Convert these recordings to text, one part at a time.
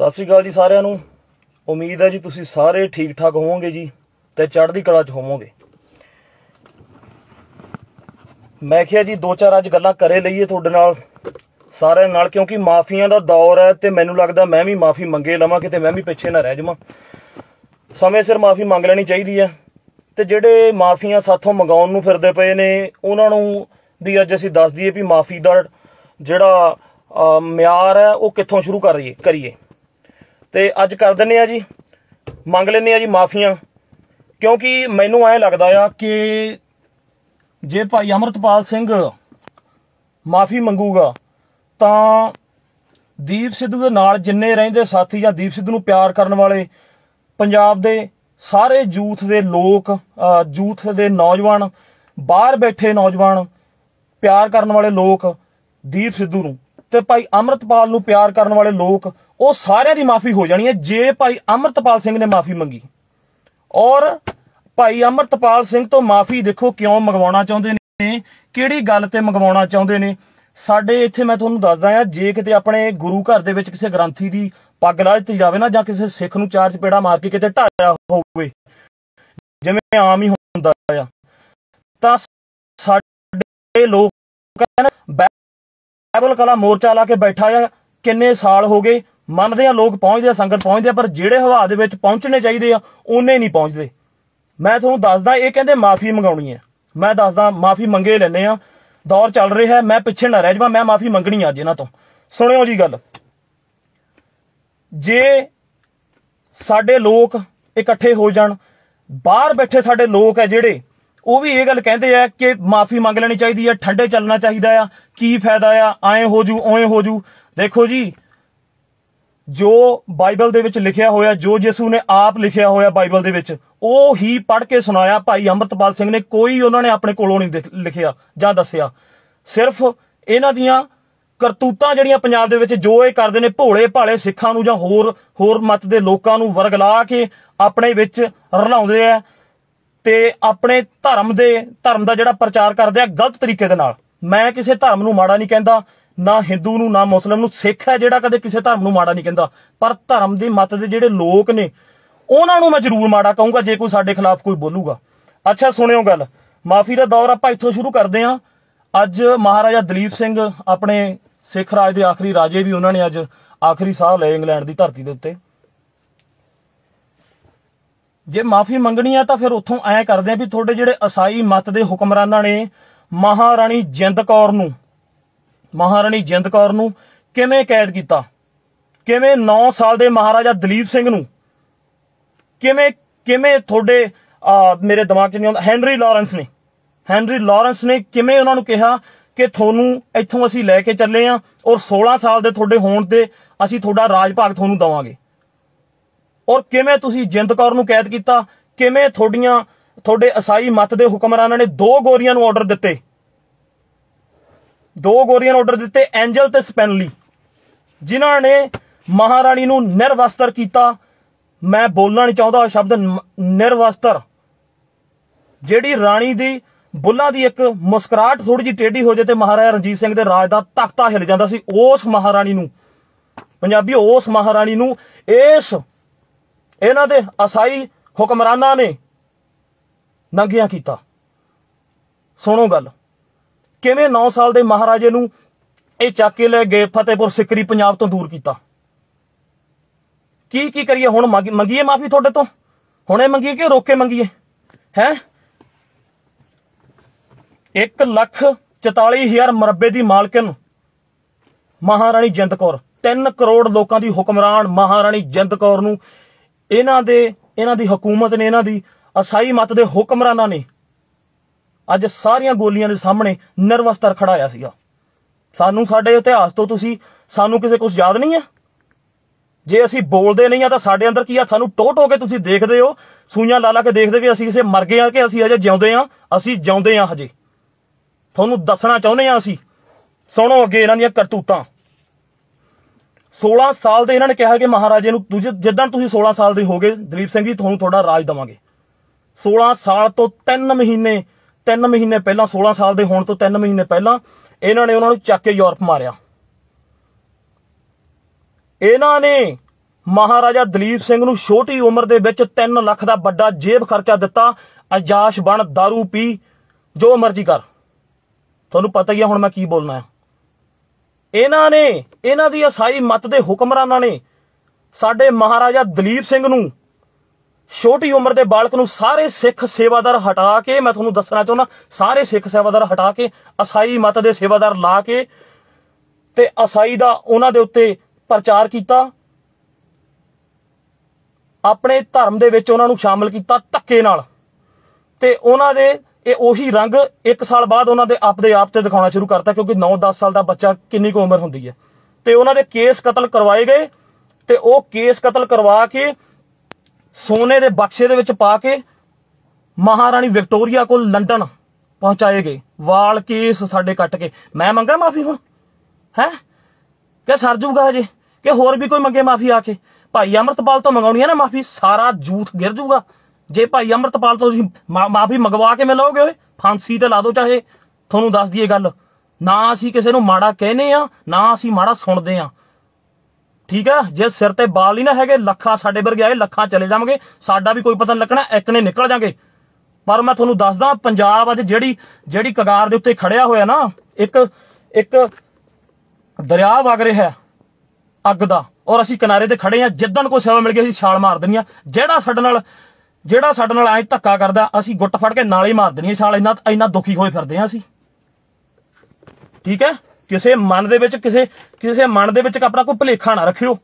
ਸਤਿ ਸ਼੍ਰੀ ਅਕਾਲ ਜੀ ਸਾਰਿਆਂ ਨੂੰ। ਉਮੀਦ ਹੈ ਜੀ ਤੁਸੀਂ ਸਾਰੇ ਠੀਕ ਠਾਕ ਹੋਵੋਗੇ ਜੀ ਤੇ ਚੜ੍ਹਦੀ ਕਲਾ 'ਚ ਹੋਵੋਗੇ। ਮੈਂ ਕਿਹਾ ਜੀ ਦੋ ਚਾਰ ਅੱਜ ਗੱਲਾਂ ਕਰੇ ਲਈਏ ਤੁਹਾਡੇ ਨਾਲ। ਸਾਰਿਆਂ ਨਾਲ, ਕਿਉਂਕਿ ਮਾਫੀਆਂ ਦਾ ਦੌਰ ਹੈ ਤੇ ਮੈਨੂੰ ਲੱਗਦਾ ਮੈਂ ਵੀ ਮਾਫੀ ਮੰਗੇ ਲਵਾਂ, ਕਿਤੇ ਮੈਂ ਵੀ ਪਿੱਛੇ ਨਾ ਰਹਿ ਜਾਵਾਂ। ਸਮੇਂ ਸਿਰ ਮਾਫੀ ਮੰਗ ਲੈਣੀ ਚਾਹੀਦੀ ਹੈ। ਤੇ ਜਿਹੜੇ ਮਾਫੀਆਂ ਸਾਥੋਂ ਮੰਗਾਉਣ ਨੂੰ ਫਿਰਦੇ ਪਏ ਨੇ, ਉਹਨਾਂ ਨੂੰ ਵੀ ਅੱਜ ਅਸੀਂ ਦੱਸ ਦਈਏ ਵੀ ਮਾਫੀ ਦਾ ਜਿਹੜਾ ਮਿਆਰ ਹੈ, ਉਹ ਕਿੱਥੋਂ ਸ਼ੁਰੂ ਕਰੀਏ ਕਰੀਏ। ਤੇ ਅੱਜ ਕਰ ਦਿੰਨੇ ਆ ਜੀ। ਮੰਗ ਲੈਨੇ ਆ ਜੀ ਮਾਫੀਆਂ। ਕਿਉਂਕਿ ਮੈਨੂੰ ਐ ਲੱਗਦਾ ਆ ਕਿ ਜੇ ਭਾਈ ਅਮਰਤਪਾਲ ਸਿੰਘ ਮਾਫੀ ਮੰਗੂਗਾ, ਤਾਂ ਦੀਪ ਸਿੱਧੂ ਦੇ ਨਾਲ ਜਿੰਨੇ ਰਹਿੰਦੇ ਸਾਥੀ ਜਾਂ ਦੀਪ ਸਿੱਧੂ ਨੂੰ ਪਿਆਰ ਕਰਨ ਵਾਲੇ ਪੰਜਾਬ ਦੇ ਸਾਰੇ ਯੂਥ ਦੇ ਲੋਕ ਯੂਥ ਦੇ ਨੌਜਵਾਨ, ਬਾਹਰ ਬੈਠੇ ਨੌਜਵਾਨ, ਪਿਆਰ ਕਰਨ ਵਾਲੇ ਲੋਕ ਦੀਪ ਸਿੱਧੂ ਨੂੰ। ਤੇ ਭਾਈ ਅਮਰਤਪਾਲ ਨੂੰ ਪਿਆਰ ਕਰਨ ਵਾਲੇ ਲੋਕ, ਉਹ ਸਾਰਿਆਂ ਦੀ ਮਾਫੀ ਹੋ ਜਾਣੀ ਹੈ, ਜੇ ਭਾਈ ਅਮਰਤਪਾਲ ਸਿੰਘ ਨੇ ਮਾਫੀ ਮੰਗੀ। ਔਰ ਭਾਈ ਅਮਰਤਪਾਲ ਸਿੰਘ ਤੋਂ ਮਾਫੀ ਦੇਖੋ ਕਿਉਂ ਮੰਗਵਾਉਣਾ ਚਾਹੁੰਦੇ ਨੇ, ਕਿਹੜੀ ਗੱਲ ਤੇ ਮੰਗਵਾਉਣਾ ਚਾਹੁੰਦੇ ਨੇ? ਸਾਡੇ ਇੱਥੇ ਮੈਂ ਤੁਹਾਨੂੰ ਦੱਸਦਾ ਆ ਜੇ ਕਿਤੇ ਆਪਣੇ ਗੁਰੂ ਘਰ ਦੇ ਵਿੱਚ ਕਿਸੇ ਗ੍ਰੰਥੀ ਦੀ ਪੱਗ ਲਾ ਦਿੱਤੀ ਜਾਵੇ ਨਾ, ਜਾਂ ਕਿਸੇ ਸਿੱਖ ਨੂੰ ਚਾਰ ਚਪੇੜਾ ਮਾਰ ਕੇ ਕਿਤੇ ਢਾਇਆ ਹੋਵੇ, ਜਿਵੇਂ ਆਮ ਹੀ ਹੁੰਦਾ ਆ, ਤਾਂ ਸਾਡੇ ਲੋਕ ਕਹਿੰਦੇ ਬਾਈਬਲ ਕਲਾ ਮੋਰਚਾ ਲਾ ਕੇ ਬੈਠਾ ਆ, ਕਿੰਨੇ ਸਾਲ ਹੋ ਗਏ, ਮੰਨਦੇ ਆ ਲੋਕ ਪਹੁੰਚਦੇ ਆ, ਸੰਗਤ ਪਹੁੰਚਦੇ ਆ, ਪਰ ਜਿਹੜੇ ਹਵਾ ਦੇ ਵਿੱਚ ਪਹੁੰਚਣੇ ਚਾਹੀਦੇ ਆ, ਉਹਨੇ ਨਹੀਂ ਪਹੁੰਚਦੇ। ਮੈਂ ਤੁਹਾਨੂੰ ਦੱਸਦਾ, ਇਹ ਕਹਿੰਦੇ ਮਾਫੀ ਮੰਗਾਉਣੀ ਹੈ ਮੈਂ ਦੱਸਦਾ, ਮਾਫੀ ਮੰਗੇ ਲੈਨੇ ਆ। ਦੌਰ ਚੱਲ ਰਿਹਾ ਮੈਂ ਪਿੱਛੇ ਨਾ ਰਹਿ ਜਾਵਾਂ, ਮੈਂ ਮਾਫੀ ਮੰਗਣੀ ਆ ਅੱਜ ਇਹਨਾਂ ਤੋਂ। ਸੁਣਿਓ ਜੀ ਗੱਲ। ਜੇ ਸਾਡੇ ਲੋਕ ਇਕੱਠੇ ਹੋ ਜਾਣ, ਬਾਹਰ ਬੈਠੇ ਸਾਡੇ ਲੋਕ ਹੈ ਜਿਹੜੇ ਉਹ ਵੀ ਇਹ ਗੱਲ ਕਹਿੰਦੇ ਆ ਕਿ ਮਾਫੀ ਮੰਗ ਲੈਣੀ ਚਾਹੀਦੀ ਹੈ ਠੰਡੇ ਚੱਲਣਾ ਚਾਹੀਦਾ ਆ। ਕੀ ਫਾਇਦਾ ਆ? ਐਂ ਹੋ ਜੂ ਓਏ ਹੋ ਜੂ। ਦੇਖੋ ਜੀ, ਜੋ ਬਾਈਬਲ ਦੇ ਵਿੱਚ ਲਿਖਿਆ ਹੋਇਆ, ਜੋ ਯਿਸੂ ਨੇ ਆਪ ਲਿਖਿਆ ਹੋਇਆ ਬਾਈਬਲ ਦੇ ਵਿੱਚ, ਉਹ ਹੀ ਪੜ੍ਹ ਕੇ ਸੁਣਾਇਆ ਭਾਈ ਅੰਮ੍ਰਿਤਪਾਲ ਸਿੰਘ ਨੇ, ਕੋਈ ਉਹਨਾਂ ਨੇ ਆਪਣੇ ਕੋਲੋਂ ਨਹੀਂ ਲਿਖਿਆ ਜਾਂ ਦੱਸਿਆ। ਸਿਰਫ ਇਹਨਾਂ ਦੀਆਂ ਕਰਤੂਤਾਂ ਜਿਹੜੀਆਂ ਪੰਜਾਬ ਦੇ ਵਿੱਚ ਜੋ ਇਹ ਕਰਦੇ ਨੇ ਭੋਲੇ ਭਾਲੇ ਸਿੱਖਾਂ ਨੂੰ ਜਾਂ ਹੋਰ ਹੋਰ ਮਤ ਦੇ ਲੋਕਾਂ ਨੂੰ ਵਰਗਲਾ ਕੇ ਆਪਣੇ ਵਿੱਚ ਰਲਾਉਂਦੇ ਆ। ਤੇ ਆਪਣੇ ਧਰਮ ਦੇ, ਧਰਮ ਦਾ ਜਿਹੜਾ ਪ੍ਰਚਾਰ ਕਰਦੇ ਆ ਗਲਤ ਤਰੀਕੇ ਦੇ ਨਾਲ। ਮੈਂ ਕਿਸੇ ਧਰਮ ਨੂੰ ਮਾੜਾ ਨਹੀਂ ਕਹਿੰਦਾ, ਨਾ ਹਿੰਦੂ ਨੂੰ, ਨਾ ਮੁਸਲਮਾਨ ਨੂੰ। ਸਿੱਖ ਹੈ ਜਿਹੜਾ ਕਦੇ ਕਿਸੇ ਧਰਮ ਨੂੰ ਮਾੜਾ ਨਹੀਂ ਕਹਿੰਦਾ। ਪਰ ਧਰਮ ਦੀ ਮਤ ਦੇ ਜਿਹੜੇ ਲੋਕ ਨੇ, ਉਹਨਾਂ ਨੂੰ ਮੈਂ ਜ਼ਰੂਰ ਮਾੜਾ ਕਹੂੰਗਾ, ਜੇ ਕੋਈ ਸਾਡੇ ਖਿਲਾਫ ਕੋਈ ਬੋਲੂਗਾ। ਅੱਛਾ, ਸੁਣਿਓ ਗੱਲ। ਮਾਫੀ ਦਾ ਦੌਰ ਆਪਾਂ ਇੱਥੋਂ ਸ਼ੁਰੂ ਕਰਦੇ ਹਾਂ। ਅੱਜ ਮਹਾਰਾਜਾ ਦਲੀਪ ਸਿੰਘ ਆਪਣੇ ਸਿੱਖ ਰਾਜ ਦੇ ਆਖਰੀ ਰਾਜੇ ਵੀ ਉਹਨਾਂ ਨੇ ਅੱਜ ਆਖਰੀ ਸਾਹ ਲਏ ਇੰਗਲੈਂਡ ਦੀ ਧਰਤੀ ਦੇ ਉੱਤੇ। ਜੇ ਮਾਫੀ ਮੰਗਣੀ ਆ ਤਾਂ ਫਿਰ ਉੱਥੋਂ ਐ ਕਰਦੇ ਆ ਵੀ ਤੁਹਾਡੇ ਜਿਹੜੇ ਅਸਾਈ ਮਤ ਦੇ ਹੁਕਮਰਾਨਾਂ ਨੇ ਮਹਾਰਾਣੀ ਜਿੰਦ ਕੌਰ ਨੂੰ, ਮਹਾਰਾਣੀ ਜਿੰਦ ਕੌਰ ਨੂੰ ਕਿਵੇਂ ਕੈਦ ਕੀਤਾ? ਕਿਵੇਂ 9 ਸਾਲ ਦੇ ਮਹਾਰਾਜਾ ਦਲੀਪ ਸਿੰਘ ਨੂੰ? ਕਿਵੇਂ ਕਿਵੇਂ ਤੁਹਾਡੇ ਮੇਰੇ ਦਿਮਾਗ 'ਚ ਨਹੀਂ ਆਉਂਦਾ, ਹੈਨਰੀ ਲਾਰੈਂਸ ਨੇ, ਹੈਨਰੀ ਲਾਰੈਂਸ ਨੇ ਕਿਵੇਂ ਉਹਨਾਂ ਨੂੰ ਕਿਹਾ ਕਿ ਤੁਹਾਨੂੰ ਇੱਥੋਂ ਅਸੀਂ ਲੈ ਕੇ ਚੱਲੇ ਆ ਔਰ 16 ਸਾਲ ਦੇ ਤੁਹਾਡੇ ਹੋਣ ਤੇ ਅਸੀਂ ਤੁਹਾਡਾ ਰਾਜ ਭਾਗ ਤੁਹਾਨੂੰ ਦਵਾਂਗੇ? ਔਰ ਕਿਵੇਂ ਤੁਸੀਂ ਜਿੰਦ ਕੌਰ ਨੂੰ ਕੈਦ ਕੀਤਾ? ਕਿਵੇਂ ਤੁਹਾਡੀਆਂ, ਤੁਹਾਡੇ ਈਸਾਈ ਮਤ ਦੇ ਹੁਕਮਰਾਨਾਂ ਨੇ ਦੋ ਗੋਰੀਆਂ ਨੂੰ ਆਰਡਰ ਦਿੱਤੇ? ਦੋ ਗੋਰੀਆਂ ਨੂੰ ਆਰਡਰ ਦਿੱਤੇ, ਐਂਜਲ ਤੇ ਸਪੈਨਲੀ। ਜਿਨ੍ਹਾਂ ਨੇ ਮਹਾਰਾਣੀ ਨੂੰ ਨਿਰਵਸਤਰ ਕੀਤਾ। ਮੈਂ ਬੋਲਣਾ ਨਹੀਂ ਚਾਹੁੰਦਾ ਉਹ ਸ਼ਬਦ ਨਿਰਵਸਤਰ। ਜਿਹੜੀ ਰਾਣੀ ਦੀ, ਬੁੱਲਾਂ ਦੀ ਇੱਕ ਮੁਸਕਰਾਹਟ ਥੋੜੀ ਜਿਹੀ ਟੇਢੀ ਹੋ ਜੇ ਤੇ ਮਹਾਰਾਜਾ ਰਣਜੀਤ ਸਿੰਘ ਦੇ ਰਾਜ ਦਾ ਤਖਤਾ ਹਿਲ ਜਾਂਦਾ ਸੀ, ਉਸ ਮਹਾਰਾਣੀ ਨੂੰ। ਪੰਜਾਬੀ ਉਸ ਮਹਾਰਾਣੀ ਨੂੰ ਇਸ ਇਹਨਾਂ ਦੇ ਅਸਾਈ ਹੁਕਮਰਾਨਾਂ ਨੇ ਨੰਗਿਆ ਕੀਤਾ। ਸੁਣੋ ਗੱਲ। ਕਿਵੇਂ 9 ਸਾਲ ਦੇ ਮਹਾਰਾਜੇ ਨੂੰ ਇਹ ਚੱਕ ਕੇ ਲੈ ਗਏ, ਫਤਿਹਪੁਰ ਸਿਕਰੀ ਪੰਜਾਬ ਤੋਂ ਦੂਰ ਕੀਤਾ? ਕੀ ਕੀ ਕਰੀਏ? ਹੁਣ ਮੰਗੀਏ ਮਾਫੀ ਤੁਹਾਡੇ ਤੋਂ? ਹੁਣੇ ਮੰਗੀਏ ਕਿ ਰੋਕੇ ਮੰਗੀਏ? ਹੈ? 1 ਲੱਖ 44000 ਮਰਬੇ ਦੀ ਮਾਲਕਨ ਮਹਾਰਾਣੀ ਜਿੰਦ ਕੌਰ 3 ਕਰੋੜ ਲੋਕਾਂ ਦੀ ਹੁਕਮਰਾਨ ਮਹਾਰਾਣੀ ਜਿੰਦ ਕੌਰ ਨੂੰ ਇਹਨਾਂ ਦੇ, ਇਹਨਾਂ ਦੀ ਹਕੂਮਤ ਨੇ, ਇਹਨਾਂ ਦੀ ਅਸਾਈ ਮਤ ਦੇ ਹੁਕਮਰਾਨਾਂ ਨੇ ਅੱਜ ਸਾਰੀਆਂ ਗੋਲੀਆਂ ਦੇ ਸਾਹਮਣੇ ਨਿਰਵਸਤਰ ਖੜਾਇਆ ਸੀਗਾ। ਸਾਨੂੰ ਸਾਡੇ ਇਤਿਹਾਸ ਤੋਂ ਤੁਸੀਂ, ਸਾਨੂੰ ਕਿਸੇ ਕੁਝ ਯਾਦ ਨਹੀਂ ਹੈ? ਜੇ ਅਸੀਂ ਬੋਲਦੇ ਨਹੀਂ ਆ ਤਾਂ ਸਾਡੇ ਅੰਦਰ ਕੀ ਆ? ਸਾਨੂੰ ਟੋਟ ਹੋ ਕੇ ਤੁਸੀਂ ਦੇਖਦੇ ਹੋ, ਸੂਈਆਂ ਲਾ ਲਾ ਕੇ ਦੇਖਦੇ ਵੀ ਅਸੀਂ ਕਿਸੇ ਮਰ ਗਏ ਆ ਕਿ ਅਸੀਂ ਅਜੇ ਜਿਉਂਦੇ ਆ, ਅਸੀਂ ਜਿਉਂਦੇ ਆ ਹਜੇ। ਤੁਹਾਨੂੰ ਦੱਸਣਾ ਚਾਹੁੰਦੇ ਆ ਅਸੀਂ, ਸੁਣੋ ਅੱਗੇ ਇਹਨਾਂ ਦੀਆਂ ਕਰਤੂਤਾਂ। 16 ਸਾਲ ਦੇ ਇਹਨਾਂ ਨੇ ਕਿਹਾ ਕਿ ਮਹਾਰਾਜੇ ਨੂੰ ਤੁਸੀਂ ਜਿੱਦਾਂ ਤੁਸੀਂ 16 ਸਾਲ ਦੇ ਹੋਗੇ, ਦਲੀਪ ਸਿੰਘ ਜੀ, ਤੁਹਾਨੂੰ ਤੁਹਾਡਾ ਰਾਜ ਦਵਾਂਗੇ। 16 ਸਾਲ ਤੋਂ 3 ਮਹੀਨੇ 3 ਮਹੀਨੇ ਪਹਿਲਾਂ 16 ਸਾਲ ਦੇ ਹੋਣ ਤੋਂ 3 ਮਹੀਨੇ ਪਹਿਲਾਂ ਇਹਨਾਂ ਨੇ ਉਹਨਾਂ ਨੂੰ ਚੱਕ ਕੇ ਯੂਰਪ ਮਾਰਿਆ। ਇਹਨਾਂ ਨੇ ਮਹਾਰਾਜਾ ਦਲੀਪ ਸਿੰਘ ਨੂੰ ਛੋਟੀ ਉਮਰ ਦੇ ਵਿੱਚ 3 ਲੱਖ ਦਾ ਵੱਡਾ ਜੇਬ ਖਰਚਾ ਦਿੱਤਾ, ਅਜਾਸ਼ ਬਣ, दारू ਪੀ, ਜੋ ਮਰਜ਼ੀ ਕਰ। ਤੁਹਾਨੂੰ ਪਤਾ ਹੀ ਆ ਹੁਣ ਮੈਂ ਕੀ ਬੋਲਣਾ ਹੈ ਇਹਨਾਂ ਨੇ, ਇਹਨਾਂ ਦੀ ਅਸਾਈ ਮਤ ਦੇ ਹੁਕਮਰਾਨਾਂ ਨੇ ਸਾਡੇ ਮਹਾਰਾਜਾ ਦਲੀਪ ਸਿੰਘ ਨੂੰ, ਛੋਟੀ ਉਮਰ ਦੇ ਬਾਲਕ ਨੂੰ ਸਾਰੇ ਸਿੱਖ ਸੇਵਾਦਾਰ ਹਟਾ ਕੇ, ਮੈਂ ਤੁਹਾਨੂੰ ਦੱਸਣਾ ਚਾਹੁੰਦਾ, ਸਾਰੇ ਸਿੱਖ ਸੇਵਾਦਾਰ ਹਟਾ ਕੇ, ਅਸਾਈ ਮਤ ਦੇ ਸੇਵਾਦਾਰ ਲਾ ਕੇ ਤੇ ਅਸਾਈ ਦਾ ਉਹਨਾਂ ਦੇ ਉੱਤੇ ਪ੍ਰਚਾਰ ਕੀਤਾ। ਆਪਣੇ ਧਰਮ ਦੇ ਵਿੱਚ ਉਹਨਾਂ ਨੂੰ ਸ਼ਾਮਲ ਕੀਤਾ ਧੱਕੇ ਨਾਲ। ਤੇ ਉਹਨਾਂ ਦੇ ਇਹ ਉਹੀ ਰੰਗ 1 ਸਾਲ ਬਾਅਦ ਉਹਨਾਂ ਦੇ ਆਪਦੇ ਆਪ ਤੇ ਦਿਖਾਉਣਾ ਸ਼ੁਰੂ ਕਰਤਾ, ਕਿਉਂਕਿ 9-10 ਸਾਲ ਦਾ ਬੱਚਾ ਕਿੰਨੀ ਕੁ ਉਮਰ ਹੁੰਦੀ ਹੈ। ਤੇ ਉਹਨਾਂ ਦੇ ਕੇਸ ਕਤਲ ਕਰਵਾਏ ਗਏ, ਤੇ ਉਹ ਕੇਸ ਕਤਲ ਕਰਵਾ ਕੇ ਸੋਨੇ ਦੇ ਬਕਸੇ ਦੇ ਵਿੱਚ ਪਾ ਕੇ ਮਹਾਰਾਣੀ ਵਿਕਟੋਰੀਆ ਕੋਲ ਲੰਡਨ ਪਹੁੰਚਾਏ ਗਏ। ਵਾਲ ਕੇਸ ਸਾਡੇ ਕੱਟ ਕੇ। ਮੈਂ ਮੰਗਾ ਮਾਫੀ ਹੁਣ? ਹੈ? ਕਿ ਸਰ ਜੂਗਾ ਹਜੇ? ਕਿ ਹੋਰ ਵੀ ਕੋਈ ਮੰਗੇ ਮਾਫੀ ਆ ਕੇ? ਭਾਈ ਅਮਰਤਪਾਲ ਤੋਂ ਮੰਗਾਉਣੀ ਹੈ ਨਾ ਮਾਫੀ, ਸਾਰਾ ਜੂਥ ਗਿਰ ਜੂਗਾ। ਜੇ ਭਾਈ ਅਮਰਤਪਾਲ ਤੋਂ ਤੁਸੀਂ ਮਾਫੀ ਮੰਗਵਾ ਕੇ ਮਿਲੋਗੇ ਓਏ, ਫਾਂਸੀ ਤੇ ਲਾ ਦਿਓ ਚਾਹੇ। ਤੁਹਾਨੂੰ ਦੱਸ ਦਈਏ ਗੱਲ। ਨਾ ਅਸੀਂ ਕਿਸੇ ਨੂੰ ਮਾੜਾ ਕਹਿੰਦੇ ਆ, ਨਾ ਅਸੀਂ ਮਾੜਾ ਸੁਣਦੇ ਆ। ਠੀਕ ਹੈ ਜੇ ਸਿਰ ਤੇ ਬਾਲ ਨਹੀਂ ਨਾ ਹੈਗੇ, ਲੱਖਾਂ ਸਾਡੇ ਵਰਗੇ ਆਏ, ਲੱਖਾਂ ਚਲੇ ਜਾਵਾਂਗੇ ਸਾਡਾ ਵੀ ਕੋਈ ਪਤਾ ਨਹੀਂ ਲੱਗਣਾ, ਇੱਕ ਨੇ ਨਿਕਲ ਜਾਾਂਗੇ ਪਰ ਮੈਂ ਤੁਹਾਨੂੰ ਦੱਸਦਾ, ਪੰਜਾਬ ਅੱਜ ਜਿਹੜੀ ਜਿਹੜੀ ਕਗਾਰ ਦੇ ਉੱਤੇ ਖੜਿਆ ਹੋਇਆ ਨਾ, ਇੱਕ ਇੱਕ ਦਰਿਆ ਵਗ ਰਿਹਾ ਅੱਗ ਦਾ। ਔਰ ਅਸੀਂ ਕਿਨਾਰੇ ਤੇ ਖੜੇ ਆ, ਜਿੱਦਣ ਕੋਈ ਸੇਵਾ ਮਿਲ ਗਈ, ਅਸੀਂ ਛਾਲ ਮਾਰ ਦੇਣੀ ਆ। ਜਿਹੜਾ ਸਾਡੇ ਨਾਲ ਜਿਹੜਾ ਸਾਡੇ ਨਾਲ ਐ ਧੱਕਾ ਕਰਦਾ, ਅਸੀਂ ਗੁੱਟ ਫੜ ਕੇ ਨਾਲੇ ਮਾਰ ਦੇਣੀ ਆ ਇੰਨਾ ਇੰਨਾ ਦੁਖੀ ਹੋਏ ਫਿਰਦੇ ਆ ਅਸੀਂ। ਠੀਕ ਹੈ? ਕਿਸੇ ਮਨ ਦੇ ਵਿੱਚ, ਕਿਸੇ ਕਿਸੇ ਮਨ ਦੇ ਵਿੱਚ ਆਪਣਾ ਕੋਈ ਭੁਲੇਖਾ ਨਾ ਰੱਖਿਓ।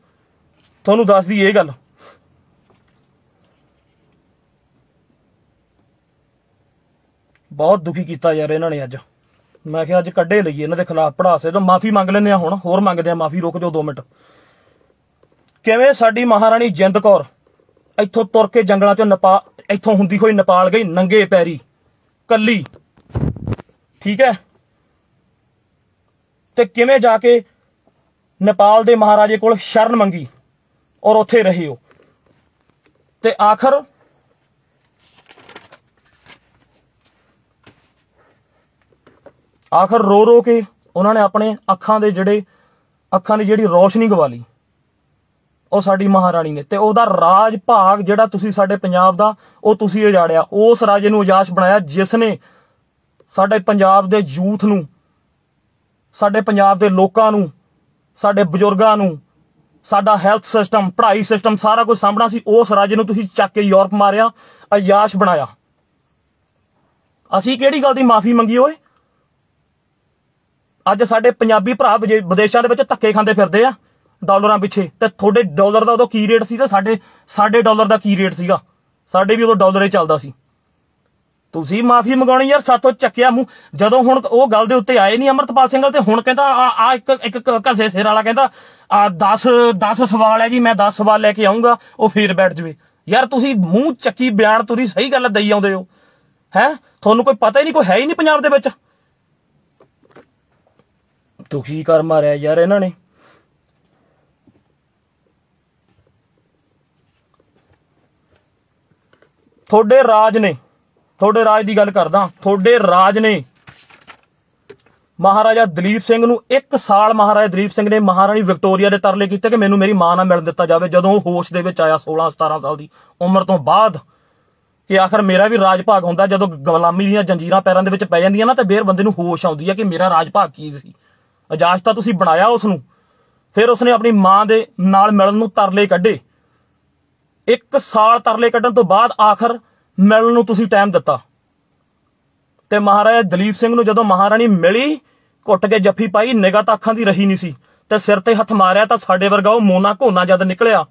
ਤੁਹਾਨੂੰ ਦੱਸਦੀ ਇਹ ਗੱਲ। ਬਹੁਤ ਦੁਖੀ ਕੀਤਾ ਯਾਰ ਇਹਨਾਂ ਨੇ ਅੱਜ। ਮੈਂ ਕਿਹਾ ਅੱਜ ਕੱਢੇ ਲਈਏ ਇਹਨਾਂ ਦੇ ਖਿਲਾਫ ਪੜਾਸੇ ਤੋਂ ਮਾਫੀ ਮੰਗ ਲੈਂਦੇ ਆ ਹੁਣ, ਹੋਰ ਮੰਗਦੇ ਆ ਮਾਫੀ ਰੋਕ ਜਾਓ 2 ਮਿੰਟ। ਕਿਵੇਂ ਸਾਡੀ ਮਹਾਰਾਣੀ ਜਿੰਦ ਕੌਰ? ਇੱਥੋਂ ਤੁਰ ਕੇ ਜੰਗਲਾਂ ਚੋਂ ਨੇਪਾਲ ਇੱਥੋਂ ਹੁੰਦੀ ਹੋਈ ਨੇਪਾਲ ਗਈ, ਨੰਗੇ ਪੈਰੀ। ਕੱਲੀ। ਠੀਕ ਹੈ? ਤੇ ਕਿਵੇਂ ਜਾ ਕੇ ਨੇਪਾਲ ਦੇ ਮਹਾਰਾਜੇ ਕੋਲ ਸ਼ਰਨ ਮੰਗੀ ਔਰ ਉੱਥੇ ਰਹੇ ਉਹ? ਤੇ ਆਖਰ ਆਖਰ ਰੋ ਰੋ ਕੇ ਉਹਨਾਂ ਨੇ ਆਪਣੇ ਅੱਖਾਂ ਦੇ ਜਿਹੜੇ, ਅੱਖਾਂ ਦੀ ਜਿਹੜੀ ਰੋਸ਼ਨੀ ਗਵਾ ਲਈ। ਉਹ ਸਾਡੀ ਮਹਾਰਾਣੀ ਨੇ ਤੇ ਉਹਦਾ ਰਾਜ ਭਾਗ ਜਿਹੜਾ ਤੁਸੀਂ ਸਾਡੇ ਪੰਜਾਬ ਦਾ, ਉਹ ਤੁਸੀਂ ਉਜਾੜਿਆ। ਉਸ ਰਾਜੇ ਨੂੰ ਉਜਾਸ਼ ਬਣਾਇਆ ਜਿਸ ਨੇ ਸਾਡੇ ਪੰਜਾਬ ਦੇ ਯੂਥ ਨੂੰ, ਸਾਡੇ ਪੰਜਾਬ ਦੇ ਲੋਕਾਂ ਨੂੰ, ਸਾਡੇ ਬਜ਼ੁਰਗਾਂ ਨੂੰ, ਸਾਡਾ ਹੈਲਥ ਸਿਸਟਮ ਪੜ੍ਹਾਈ ਸਿਸਟਮ ਸਾਰਾ ਕੁਝ ਸਾਂਭਣਾ ਸੀ। ਉਸ ਰਾਜੇ ਨੂੰ ਤੁਸੀਂ ਚੱਕ ਕੇ ਯੂਰਪ ਮਾਰਿਆ, ਅਯਾਸ਼ ਬਣਾਇਆ। ਅਸੀਂ ਕਿਹੜੀ ਗੱਲ ਦੀ ਮਾਫੀ ਮੰਗੀ ਓਏ? ਅੱਜ ਸਾਡੇ ਪੰਜਾਬੀ ਭਰਾ ਵਿਦੇਸ਼ਾਂ ਦੇ ਵਿੱਚ ਧੱਕੇ ਖਾਂਦੇ ਫਿਰਦੇ ਆ। ਡਾਲਰਾਂ ਪਿੱਛੇ। ਤੇ ਤੁਹਾਡੇ ਡਾਲਰ ਦਾ ਉਦੋਂ ਕੀ ਰੇਟ ਸੀ ਤੇ ਸਾਡੇ ਸਾਡੇ ਡਾਲਰ ਦਾ ਕੀ ਰੇਟ ਸੀਗਾ? ਸਾਡੇ ਵੀ ਉਦੋਂ ਡਾਲਰ ਹੀ ਚੱਲਦਾ ਸੀ। ਤੁਸੀਂ ਮਾਫੀ ਮੰਗਾਉਣੀ ਯਾਰ, ਸਾਥੋਂ ਚੱਕਿਆ ਮੂੰਹ। ਜਦੋਂ ਹੁਣ ਉਹ ਗੱਲ ਦੇ ਉੱਤੇ ਆਏ ਨਹੀਂ ਅਮਰਤਪਾਲ ਸਿੰਘ ਤੇ ਹੁਣ ਕਹਿੰਦਾ, ਆ ਆ ਇੱਕ ਇੱਕ ਘਸੇ ਸਿਰ ਵਾਲਾ ਕਹਿੰਦਾ, ਆ 10 10 ਸਵਾਲ ਹੈ ਜੀ, ਮੈਂ 10 ਸਵਾਲ ਲੈ ਕੇ ਆਉਂਗਾ ਉਹ ਫੇਰ ਬੈਠ ਜਵੇ। ਯਾਰ ਤੁਸੀਂ ਮੂੰਹ ਚੱਕੀ ਬਿਆਨ ਤੁਸੀਂ ਸਹੀ ਗੱਲ ਦਈ ਆਉਂਦੇ ਹੋ। ਹੈ? ਤੁਹਾਨੂੰ ਕੋਈ ਪਤਾ ਹੀ ਨਹੀਂ, ਕੋਈ ਹੈ ਹੀ ਨਹੀਂ ਪੰਜਾਬ ਦੇ ਵਿੱਚ। ਦੁਖੀ ਕਰ ਮਾਰਿਆ ਯਾਰ ਇਹਨਾਂ ਨੇ? ਤੁਹਾਡੇ ਰਾਜ ਨੇ, ਤੁਹਾਡੇ ਰਾਜ ਦੀ ਗੱਲ ਕਰਦਾ, ਤੁਹਾਡੇ ਰਾਜ ਨੇ ਮਹਾਰਾਜਾ ਦਲੀਪ ਸਿੰਘ ਨੂੰ 1 ਸਾਲ ਮਹਾਰਾਜਾ ਦਲੀਪ ਸਿੰਘ ਨੇ ਮਹਾਰਾਣੀ ਵਿਕਟੋਰੀਆ ਦੇ ਤਰਲੇ ਕੀਤੇ ਕਿ ਮੈਨੂੰ ਮੇਰੀ ਮਾਂ ਨਾਲ ਮਿਲਣ ਦਿੱਤਾ ਜਾਵੇ। ਜਦੋਂ ਉਹ ਹੋਸ਼ ਦੇ ਵਿੱਚ ਆਇਆ 16 17 ਸਾਲ ਦੀ ਉਮਰ ਤੋਂ ਬਾਅਦ ਕਿ ਆਖਰ ਮੇਰਾ ਵੀ ਰਾਜ ਭਾਗ ਹੁੰਦਾ, ਜਦੋਂ ਗੁਲਾਮੀ ਦੀਆਂ ਜੰਜੀਰਾਂ ਪੈਰਾਂ ਦੇ ਵਿੱਚ ਪੈ ਜਾਂਦੀਆਂ ਨਾ, ਤੇ ਬੇਰ ਬੰਦੇ ਨੂੰ ਹੋਸ਼ ਆਉਂਦੀ ਹੈ ਕਿ ਮੇਰਾ ਰਾਜ ਭਾਗ ਕੀ ਸੀ। ਇਜਾਜ਼ਤ ਤਾਂ ਤੁਸੀਂ ਬਣਾਇਆ ਉਸ ਨੂੰ ਫਿਰ ਉਸਨੇ ਆਪਣੀ ਮਾਂ ਦੇ ਨਾਲ ਮਿਲਣ ਨੂੰ ਤਰਲੇ ਕੱਢੇ। ਇੱਕ ਸਾਲ ਤਰਲੇ ਕੱਢਣ ਤੋਂ ਬਾਅਦ ਆਖਰ ਮਿਲਣ ਨੂੰ ਤੁਸੀਂ ਟਾਈਮ ਦਿੱਤਾ। ਤੇ ਮਹਾਰਾਜਾ ਦਲੀਪ ਸਿੰਘ ਨੂੰ ਜਦੋਂ ਮਹਾਰਾਣੀ ਮਿਲੀ, ਘੁੱਟ ਕੇ ਜੱਫੀ ਪਾਈ, ਨਿਗਾਹ ਤਾਂ ਅੱਖਾਂ ਦੀ ਰਹੀ ਨਹੀਂ ਸੀ। ਤੇ ਸਿਰ ਤੇ ਹੱਥ ਮਾਰਿਆ ਤਾਂ ਸਾਡੇ ਵਰਗਾ ਉਹ ਮੋਨਾ ਘੋਨਾ ਜਦ ਨਿਕਲਿਆ,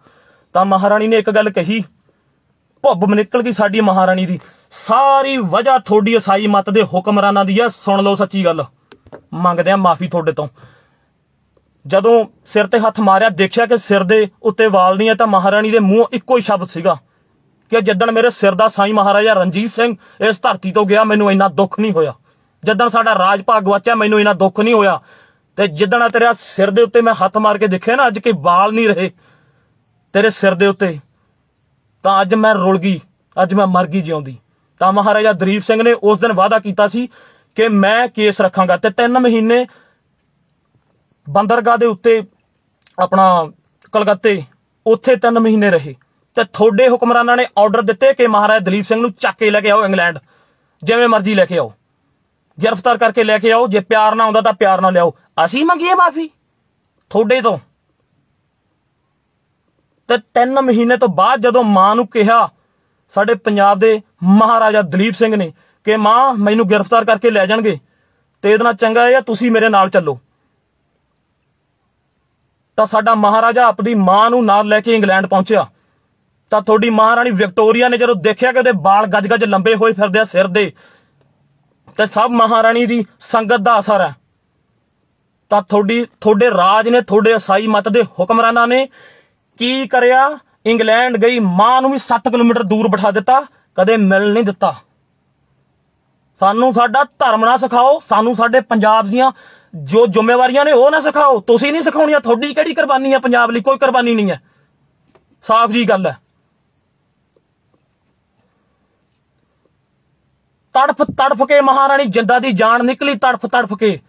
ਤਾਂ ਮਹਾਰਾਣੀ ਨੇ ਇੱਕ ਗੱਲ ਕਹੀ, ਭੁੱਬ ਨਿਕਲ ਗਈ ਸਾਡੀ ਮਹਾਰਾਣੀ ਦੀ। ਸਾਰੀ ਵਜ੍ਹਾ ਥੋੜੀ ਅਸਾਈ ਮਤ ਦੇ ਹੁਕਮਰਾਨਾਂ ਦੀ ਆ ਸੁਣ ਲਓ ਸੱਚੀ ਗੱਲ। ਮੰਗਦੇ ਆ ਮਾਫੀ ਤੁਹਾਡੇ ਤੋਂ। ਜਦੋਂ ਸਿਰ ਤੇ ਹੱਥ ਮਾਰਿਆ, ਦੇਖਿਆ ਕਿ ਸਿਰ ਦੇ ਉੱਤੇ ਵਾਲ ਨਹੀਂ ਹੈ, ਤਾਂ ਮਹਾਰਾਣੀ ਦੇ ਮੂੰਹ ਇੱਕੋ ਹੀ ਸ਼ਬਦ ਸੀਗਾ ਕਿ ਜਿੱਦਣ ਮੇਰੇ ਸਿਰ ਦਾ ਸਾਈ ਮਹਾਰਾਜਾ ਰਣਜੀਤ ਸਿੰਘ ਇਸ ਧਰਤੀ ਤੋਂ ਗਿਆ, ਮੈਨੂੰ ਇੰਨਾ ਦੁੱਖ ਨਹੀਂ ਹੋਇਆ। ਜਿੱਦਣ ਸਾਡਾ ਰਾਜ ਭਾਗ ਗਵਾਚਿਆ ਮੈਨੂੰ ਇੰਨਾ ਦੁੱਖ ਨਹੀਂ ਹੋਇਆ। ਤੇ ਜਿੱਦਣ ਤੇਰਾ ਸਿਰ ਦੇ ਉੱਤੇ ਮੈਂ ਹੱਥ ਮਾਰ ਕੇ ਦੇਖਿਆ ਨਾ, ਅੱਜ ਕਿ ਵਾਲ ਨਹੀਂ ਰਹੇ ਤੇਰੇ ਸਿਰ ਦੇ ਉੱਤੇ, ਤਾਂ ਅੱਜ ਮੈਂ ਰੁਲ ਗਈ, ਅੱਜ ਮੈਂ ਮਰ ਗਈ ਜਿਉਂਦੀ। ਤਾਂ ਮਹਾਰਾਜਾ ਦਰੀਪ ਸਿੰਘ ਨੇ ਉਸ ਦਿਨ ਵਾਅਦਾ ਕੀਤਾ ਸੀ ਕਿ ਮੈਂ ਕੇਸ ਰੱਖਾਂਗਾ ਤੇ 3 ਮਹੀਨੇ ਬੰਦਰਗਾਹ ਦੇ ਉੱਤੇ ਆਪਣਾ ਕਲਕੱਤੇ, ਉੱਥੇ 3 ਮਹੀਨੇ ਰਹੇ। ਤੇ ਤੁਹਾਡੇ ਹੁਕਮਰਾਨਾਂ ਨੇ ਆਰਡਰ ਦਿੱਤੇ ਕਿ ਮਹਾਰਾਜਾ ਦਲੀਪ ਸਿੰਘ ਨੂੰ ਚੱਕ ਕੇ ਲੈ ਕੇ ਆਓ ਇੰਗਲੈਂਡ। ਜਿਵੇਂ ਮਰਜ਼ੀ ਲੈ ਕੇ ਆਓ। ਗ੍ਰਿਫਤਾਰ ਕਰਕੇ ਲੈ ਕੇ ਆਓ। ਜੇ ਪਿਆਰ ਨਾ ਆਉਂਦਾ ਤਾਂ ਪਿਆਰ ਨਾਲ ਲਿਆਓ। ਅਸੀਂ ਮੰਗੀਏ ਮਾਫੀ ਤੁਹਾਡੇ ਤੋਂ। ਤੇ 3 ਮਹੀਨੇ ਤੋਂ ਬਾਅਦ ਜਦੋਂ ਮਾਂ ਨੂੰ ਕਿਹਾ, ਸਾਡੇ ਪੰਜਾਬ ਦੇ ਮਹਾਰਾਜਾ ਦਲੀਪ ਸਿੰਘ ਨੇ ਕਿ ਮਾਂ, ਮੈਨੂੰ ਗ੍ਰਿਫਤਾਰ ਕਰਕੇ ਲੈ ਜਾਣਗੇ। ਤੇ ਇਹਦੇ ਨਾਲ ਚੰਗਾ ਹੈ ਤੁਸੀਂ ਮੇਰੇ ਨਾਲ ਚੱਲੋ। ਤਾਂ ਸਾਡਾ ਮਹਾਰਾਜਾ ਆਪਣੀ ਮਾਂ ਨੂੰ ਨਾਲ ਲੈ ਕੇ ਇੰਗਲੈਂਡ ਪਹੁੰਚਿਆ। ਤਾਂ ਤੁਹਾਡੀ ਮਹਾਰਾਣੀ ਵਿਕਟੋਰੀਆ ਨੇ ਜਦੋਂ ਦੇਖਿਆ ਕਿ ਉਹਦੇ ਵਾਲ ਗੱਜ-ਗੱਜ ਲੰਬੇ ਹੋਏ ਫਿਰਦੇ ਆ ਸਿਰ ਦੇ, ਤੇ ਸਭ ਮਹਾਰਾਣੀ ਦੀ ਸੰਗਤ ਦਾ ਅਸਰ ਹੈ। ਤਾਂ ਤੁਹਾਡੀ, ਤੁਹਾਡੇ ਰਾਜ ਨੇ, ਤੁਹਾਡੇ ਈਸਾਈ ਮਤ ਦੇ ਹੁਕਮਰਾਨਾਂ ਨੇ ਕੀ ਕਰਿਆ? ਇੰਗਲੈਂਡ ਗਈ, ਮਾਂ ਨੂੰ ਵੀ 7 ਕਿਲੋਮੀਟਰ ਦੂਰ ਬਿਠਾ ਦਿੱਤਾ, ਕਦੇ ਮਿਲ ਨਹੀਂ ਦਿੱਤਾ। ਸਾਨੂੰ ਸਾਡਾ ਧਰਮ ਨਾ ਸਿਖਾਓ, ਸਾਨੂੰ ਸਾਡੇ ਪੰਜਾਬ ਦੀਆਂ ਜੋ ਜ਼ਿੰਮੇਵਾਰੀਆਂ ਨੇ ਉਹ ਨਾ ਸਿਖਾਓ। ਤੁਸੀਂ ਨਹੀਂ ਸਿਖਾਉਣੀਆਂ, ਤੁਹਾਡੀ ਕਿਹੜੀ ਕੁਰਬਾਨੀ ਹੈ ਪੰਜਾਬ ਲਈ? ਕੋਈ ਕੁਰਬਾਨੀ ਨਹੀਂ ਹੈ। ਸਾਫ਼ ਜੀ ਗੱਲ ਹੈ। ਤੜਫ ਤੜਫ ਕੇ ਮਹਾਰਾਣੀ ਜਿੰਦਾ ਦੀ ਜਾਨ ਨਿਕਲੀ ਤੜਫ ਤੜਫ ਕੇ।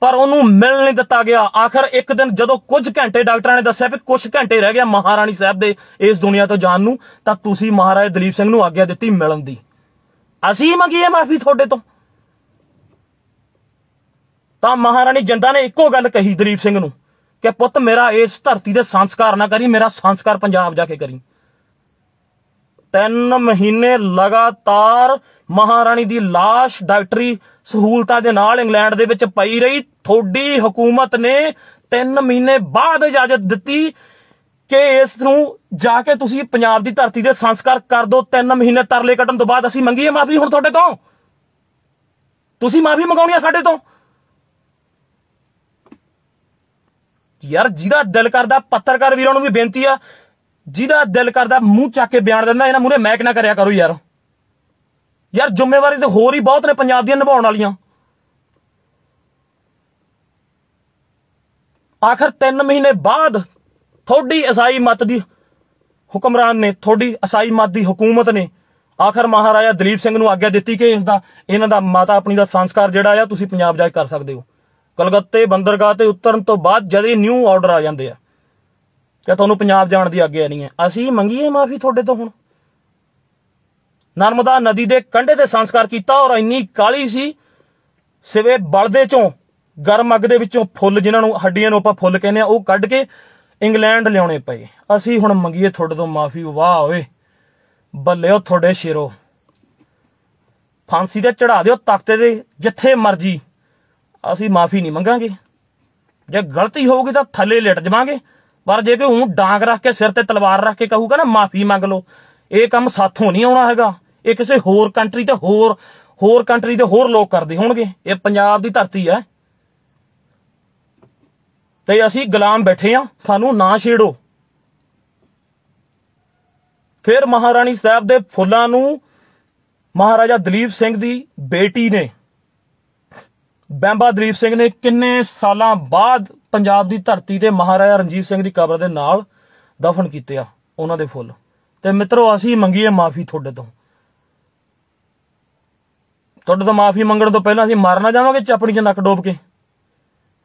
ਪਰ ਉਹਨੂੰ ਮਿਲ ਨਹੀਂ ਦਿੱਤਾ ਗਿਆ। ਆਖਰ ਇੱਕ ਦਿਨ ਜਦੋਂ ਕੁਝ ਘੰਟੇ ਡਾਕਟਰਾਂ ਨੇ ਦੱਸਿਆ ਵੀ ਕੁਝ ਘੰਟੇ ਰਹਿ ਗਿਆ ਮਹਾਰਾਣੀ ਸਾਹਿਬ ਦੇ ਇਸ ਦੁਨੀਆ ਤੋਂ ਜਾਣ ਨੂੰ, ਤਾਂ ਤੁਸੀਂ ਮਹਾਰਾਜਾ ਦਲੀਪ ਸਿੰਘ ਨੂੰ ਆਗਿਆ ਦਿੱਤੀ ਮਿਲਣ ਦੀ। ਅਸੀਂ ਮੰਗੀਏ ਮਾਫੀ ਤੁਹਾਡੇ ਤੋਂ। ਤਾਂ ਮਹਾਰਾਣੀ ਜਿੰਦਾ ਨੇ ਇੱਕੋ ਗੱਲ ਕਹੀ ਦਲੀਪ ਸਿੰਘ ਨੂੰ ਕਿ ਪੁੱਤ ਮੇਰਾ ਇਸ ਧਰਤੀ ਦੇ ਸੰਸਕਾਰ ਨਾ ਕਰੀ, ਮੇਰਾ ਸੰਸਕਾਰ ਪੰਜਾਬ ਜਾ ਕੇ ਕਰੀ। ਤਿੰਨ ਮਹੀਨੇ ਲਗਾਤਾਰ ਮਹਾਰਾਣੀ ਦੀ লাশ ਡਾਕਟਰੀ ਸਹੂਲਤਾਂ ਦੇ ਨਾਲ ਇੰਗਲੈਂਡ ਦੇ ਵਿੱਚ ਪਈ ਰਹੀ। ਥੋੜੀ ਹਕੂਮਤ ਨੇ 3 ਮਹੀਨੇ ਬਾਅਦ ਇਜਾਜ਼ਤ ਦਿੱਤੀ ਕਿ ਇਸ ਨੂੰ ਜਾ ਕੇ ਤੁਸੀਂ ਪੰਜਾਬ ਦੀ ਧਰਤੀ ਦੇ ਸੰਸਕਾਰ ਕਰ ਦਿਓ 3 ਮਹੀਨੇ ਤਰਲੇ ਕੱਢਣ ਤੋਂ ਬਾਅਦ ਅਸੀਂ ਮੰਗੀਏ ਮਾਫੀ ਹੁਣ ਤੁਹਾਡੇ ਤੋਂ? ਤੁਸੀਂ ਮਾਫੀ ਮੰਗਾਉਣੀ ਆ ਸਾਡੇ ਤੋਂ? ਯਾਰ ਜਿਹਦਾ ਦਿਲ ਕਰਦਾ ਪੱਤਰਕਾਰ ਵੀਰਾਂ ਨੂੰ ਵੀ ਬੇਨਤੀ ਆ, ਜਿਹਦਾ ਦਿਲ ਕਰਦਾ ਮੂੰਹ ਚੱਕ ਕੇ ਬਿਆਨ ਦਿੰਦਾ, ਇਹਨਾਂ ਮੂਰੇ ਮੈਕ ਨਾ ਕਰਿਆ ਕਰੋ ਯਾਰ। ਯਾਰ ਜ਼ਿੰਮੇਵਾਰੀ ਤੇ ਹੋਰ ਹੀ ਬਹੁਤ ਨੇ ਪੰਜਾਬ ਦੀਆਂ ਨਿਭਾਉਣ ਵਾਲੀਆਂ। ਆਖਰ 3 ਮਹੀਨੇ ਬਾਅਦ ਥੋੜੀ ਅਸਾਈ ਮਤ ਦੀ ਹੁਕਮਰਾਨ ਨੇ ਥੋੜੀ ਅਸਾਈ ਮਤ ਦੀ ਹਕੂਮਤ ਨੇ ਆਖਰ ਮਹਾਰਾਜਾ ਦਲੀਪ ਸਿੰਘ ਨੂੰ ਆਗਿਆ ਦਿੱਤੀ ਕਿ ਇਸ ਦਾ, ਇਹਨਾਂ ਦਾ ਮਾਤਾ ਆਪਣੀ ਦਾ ਸੰਸਕਾਰ ਜਿਹੜਾ ਆ, ਤੁਸੀਂ ਪੰਜਾਬ ਜਾ ਕੇ ਕਰ ਸਕਦੇ ਹੋ। ਕਲਕੱਤੇ ਬੰਦਰਗਾਹ ਤੇ ਉਤਰਨ ਤੋਂ ਬਾਅਦ ਜਦ ਇਹ ਨਿਊ ਆਰਡਰ ਆ ਜਾਂਦੇ ਆ ਕਿ ਤੁਹਾਨੂੰ ਪੰਜਾਬ ਜਾਣ ਦੀ ਆਗਿਆ ਨਹੀਂ ਹੈ, ਅਸੀਂ ਮੰਗੀਏ ਮਾਫੀ ਤੁਹਾਡੇ ਤੋਂ ਹੁਣ। ਨਰਮਦਾ ਨਦੀ ਦੇ ਕੰਢੇ ਤੇ ਸੰਸਕਾਰ ਕੀਤਾ ਔਰ ਇੰਨੀ ਕਾਲੀ ਸੀ, ਸਿਵੇ ਬਲਦੇ ਚੋਂ, ਗਰਮ ਅੱਗ ਦੇ ਵਿੱਚੋਂ ਫੁੱਲ ਜਿਨ੍ਹਾਂ ਨੂੰ ਹੱਡੀਆਂ ਨੂੰ ਆਪਾਂ ਫੁੱਲ ਕਹਿੰਦੇ ਆ, ਉਹ ਕੱਢ ਕੇ ਇੰਗਲੈਂਡ ਲਿਆਉਣੇ ਪਏ। ਅਸੀਂ ਹੁਣ ਮੰਗੀਏ ਤੁਹਾਡੇ ਤੋਂ ਮਾਫੀ, ਵਾਹ ਓਏ ਉਹ ਤੁਹਾਡੇ ਸ਼ੇਰੋ। ਫਾਂਸੀ ਤੇ ਚੜਾ ਦਿਓ ਤਖਤੇ ਦੇ ਜਿੱਥੇ ਮਰਜ਼ੀ। ਅਸੀਂ ਮਾਫੀ ਨਹੀਂ ਮੰਗਾਂਗੇ। ਜੇ ਗਲਤੀ ਹੋਊਗੀ ਤਾਂ ਥੱਲੇ ਲਿਟ ਜਾਵਾਂਗੇ ਪਰ ਜੇ ਕੋਈ ਉਹ ਡਾਂਗ ਰੱਖ ਕੇ ਸਿਰ ਤੇ ਤਲਵਾਰ ਰੱਖ ਕੇ ਕਹੂਗਾ ਨਾ, ਮਾਫੀ ਮੰਗ ਲਓ। ਇਹ ਕੰਮ ਸਾਥੋਂ ਨਹੀਂ ਆਉਣਾ ਹੈਗਾ। ਇਹ ਕਿਸੇ ਹੋਰ ਕੰਟਰੀ ਤੇ ਹੋਰ ਹੋਰ ਕੰਟਰੀ ਦੇ ਹੋਰ ਲੋਕ ਕਰਦੇ ਹੋਣਗੇ। ਇਹ ਪੰਜਾਬ ਦੀ ਧਰਤੀ ਹੈ। ਤੇ ਅਸੀਂ ਗੁਲਾਮ ਬੈਠੇ ਆ। ਸਾਨੂੰ ਨਾ ਛੇੜੋ। ਫਿਰ ਮਹਾਰਾਣੀ ਸਾਹਿਬ ਦੇ ਫੁੱਲਾਂ ਨੂੰ ਮਹਾਰਾਜਾ ਦਲੀਪ ਸਿੰਘ ਦੀ ਬੇਟੀ ਨੇ ਬੈਂਬਾ ਦਲੀਪ ਸਿੰਘ ਨੇ ਕਿੰਨੇ ਸਾਲਾਂ ਬਾਅਦ ਪੰਜਾਬ ਦੀ ਧਰਤੀ ਤੇ ਮਹਾਰਾਜਾ ਰਣਜੀਤ ਸਿੰਘ ਦੀ ਕਬਰ ਦੇ ਨਾਲ ਦਫਨ ਕੀਤੇ ਆ, ਉਹਨਾਂ ਦੇ ਫੁੱਲ। ਤੇ ਮਿੱਤਰੋ, ਅਸੀਂ ਮੰਗੀਏ ਮਾਫੀ ਤੁਹਾਡੇ ਤੋਂ। ਤੁਹਾਡੇ ਤੋਂ ਮਾਫੀ ਮੰਗਣ ਤੋਂ ਪਹਿਲਾਂ ਅਸੀਂ ਮਾਰਨਾ ਜਾਵਾਂਗੇ ਚਪਣੀ 'ਚ ਨੱਕ ਡੋਬ ਕੇ।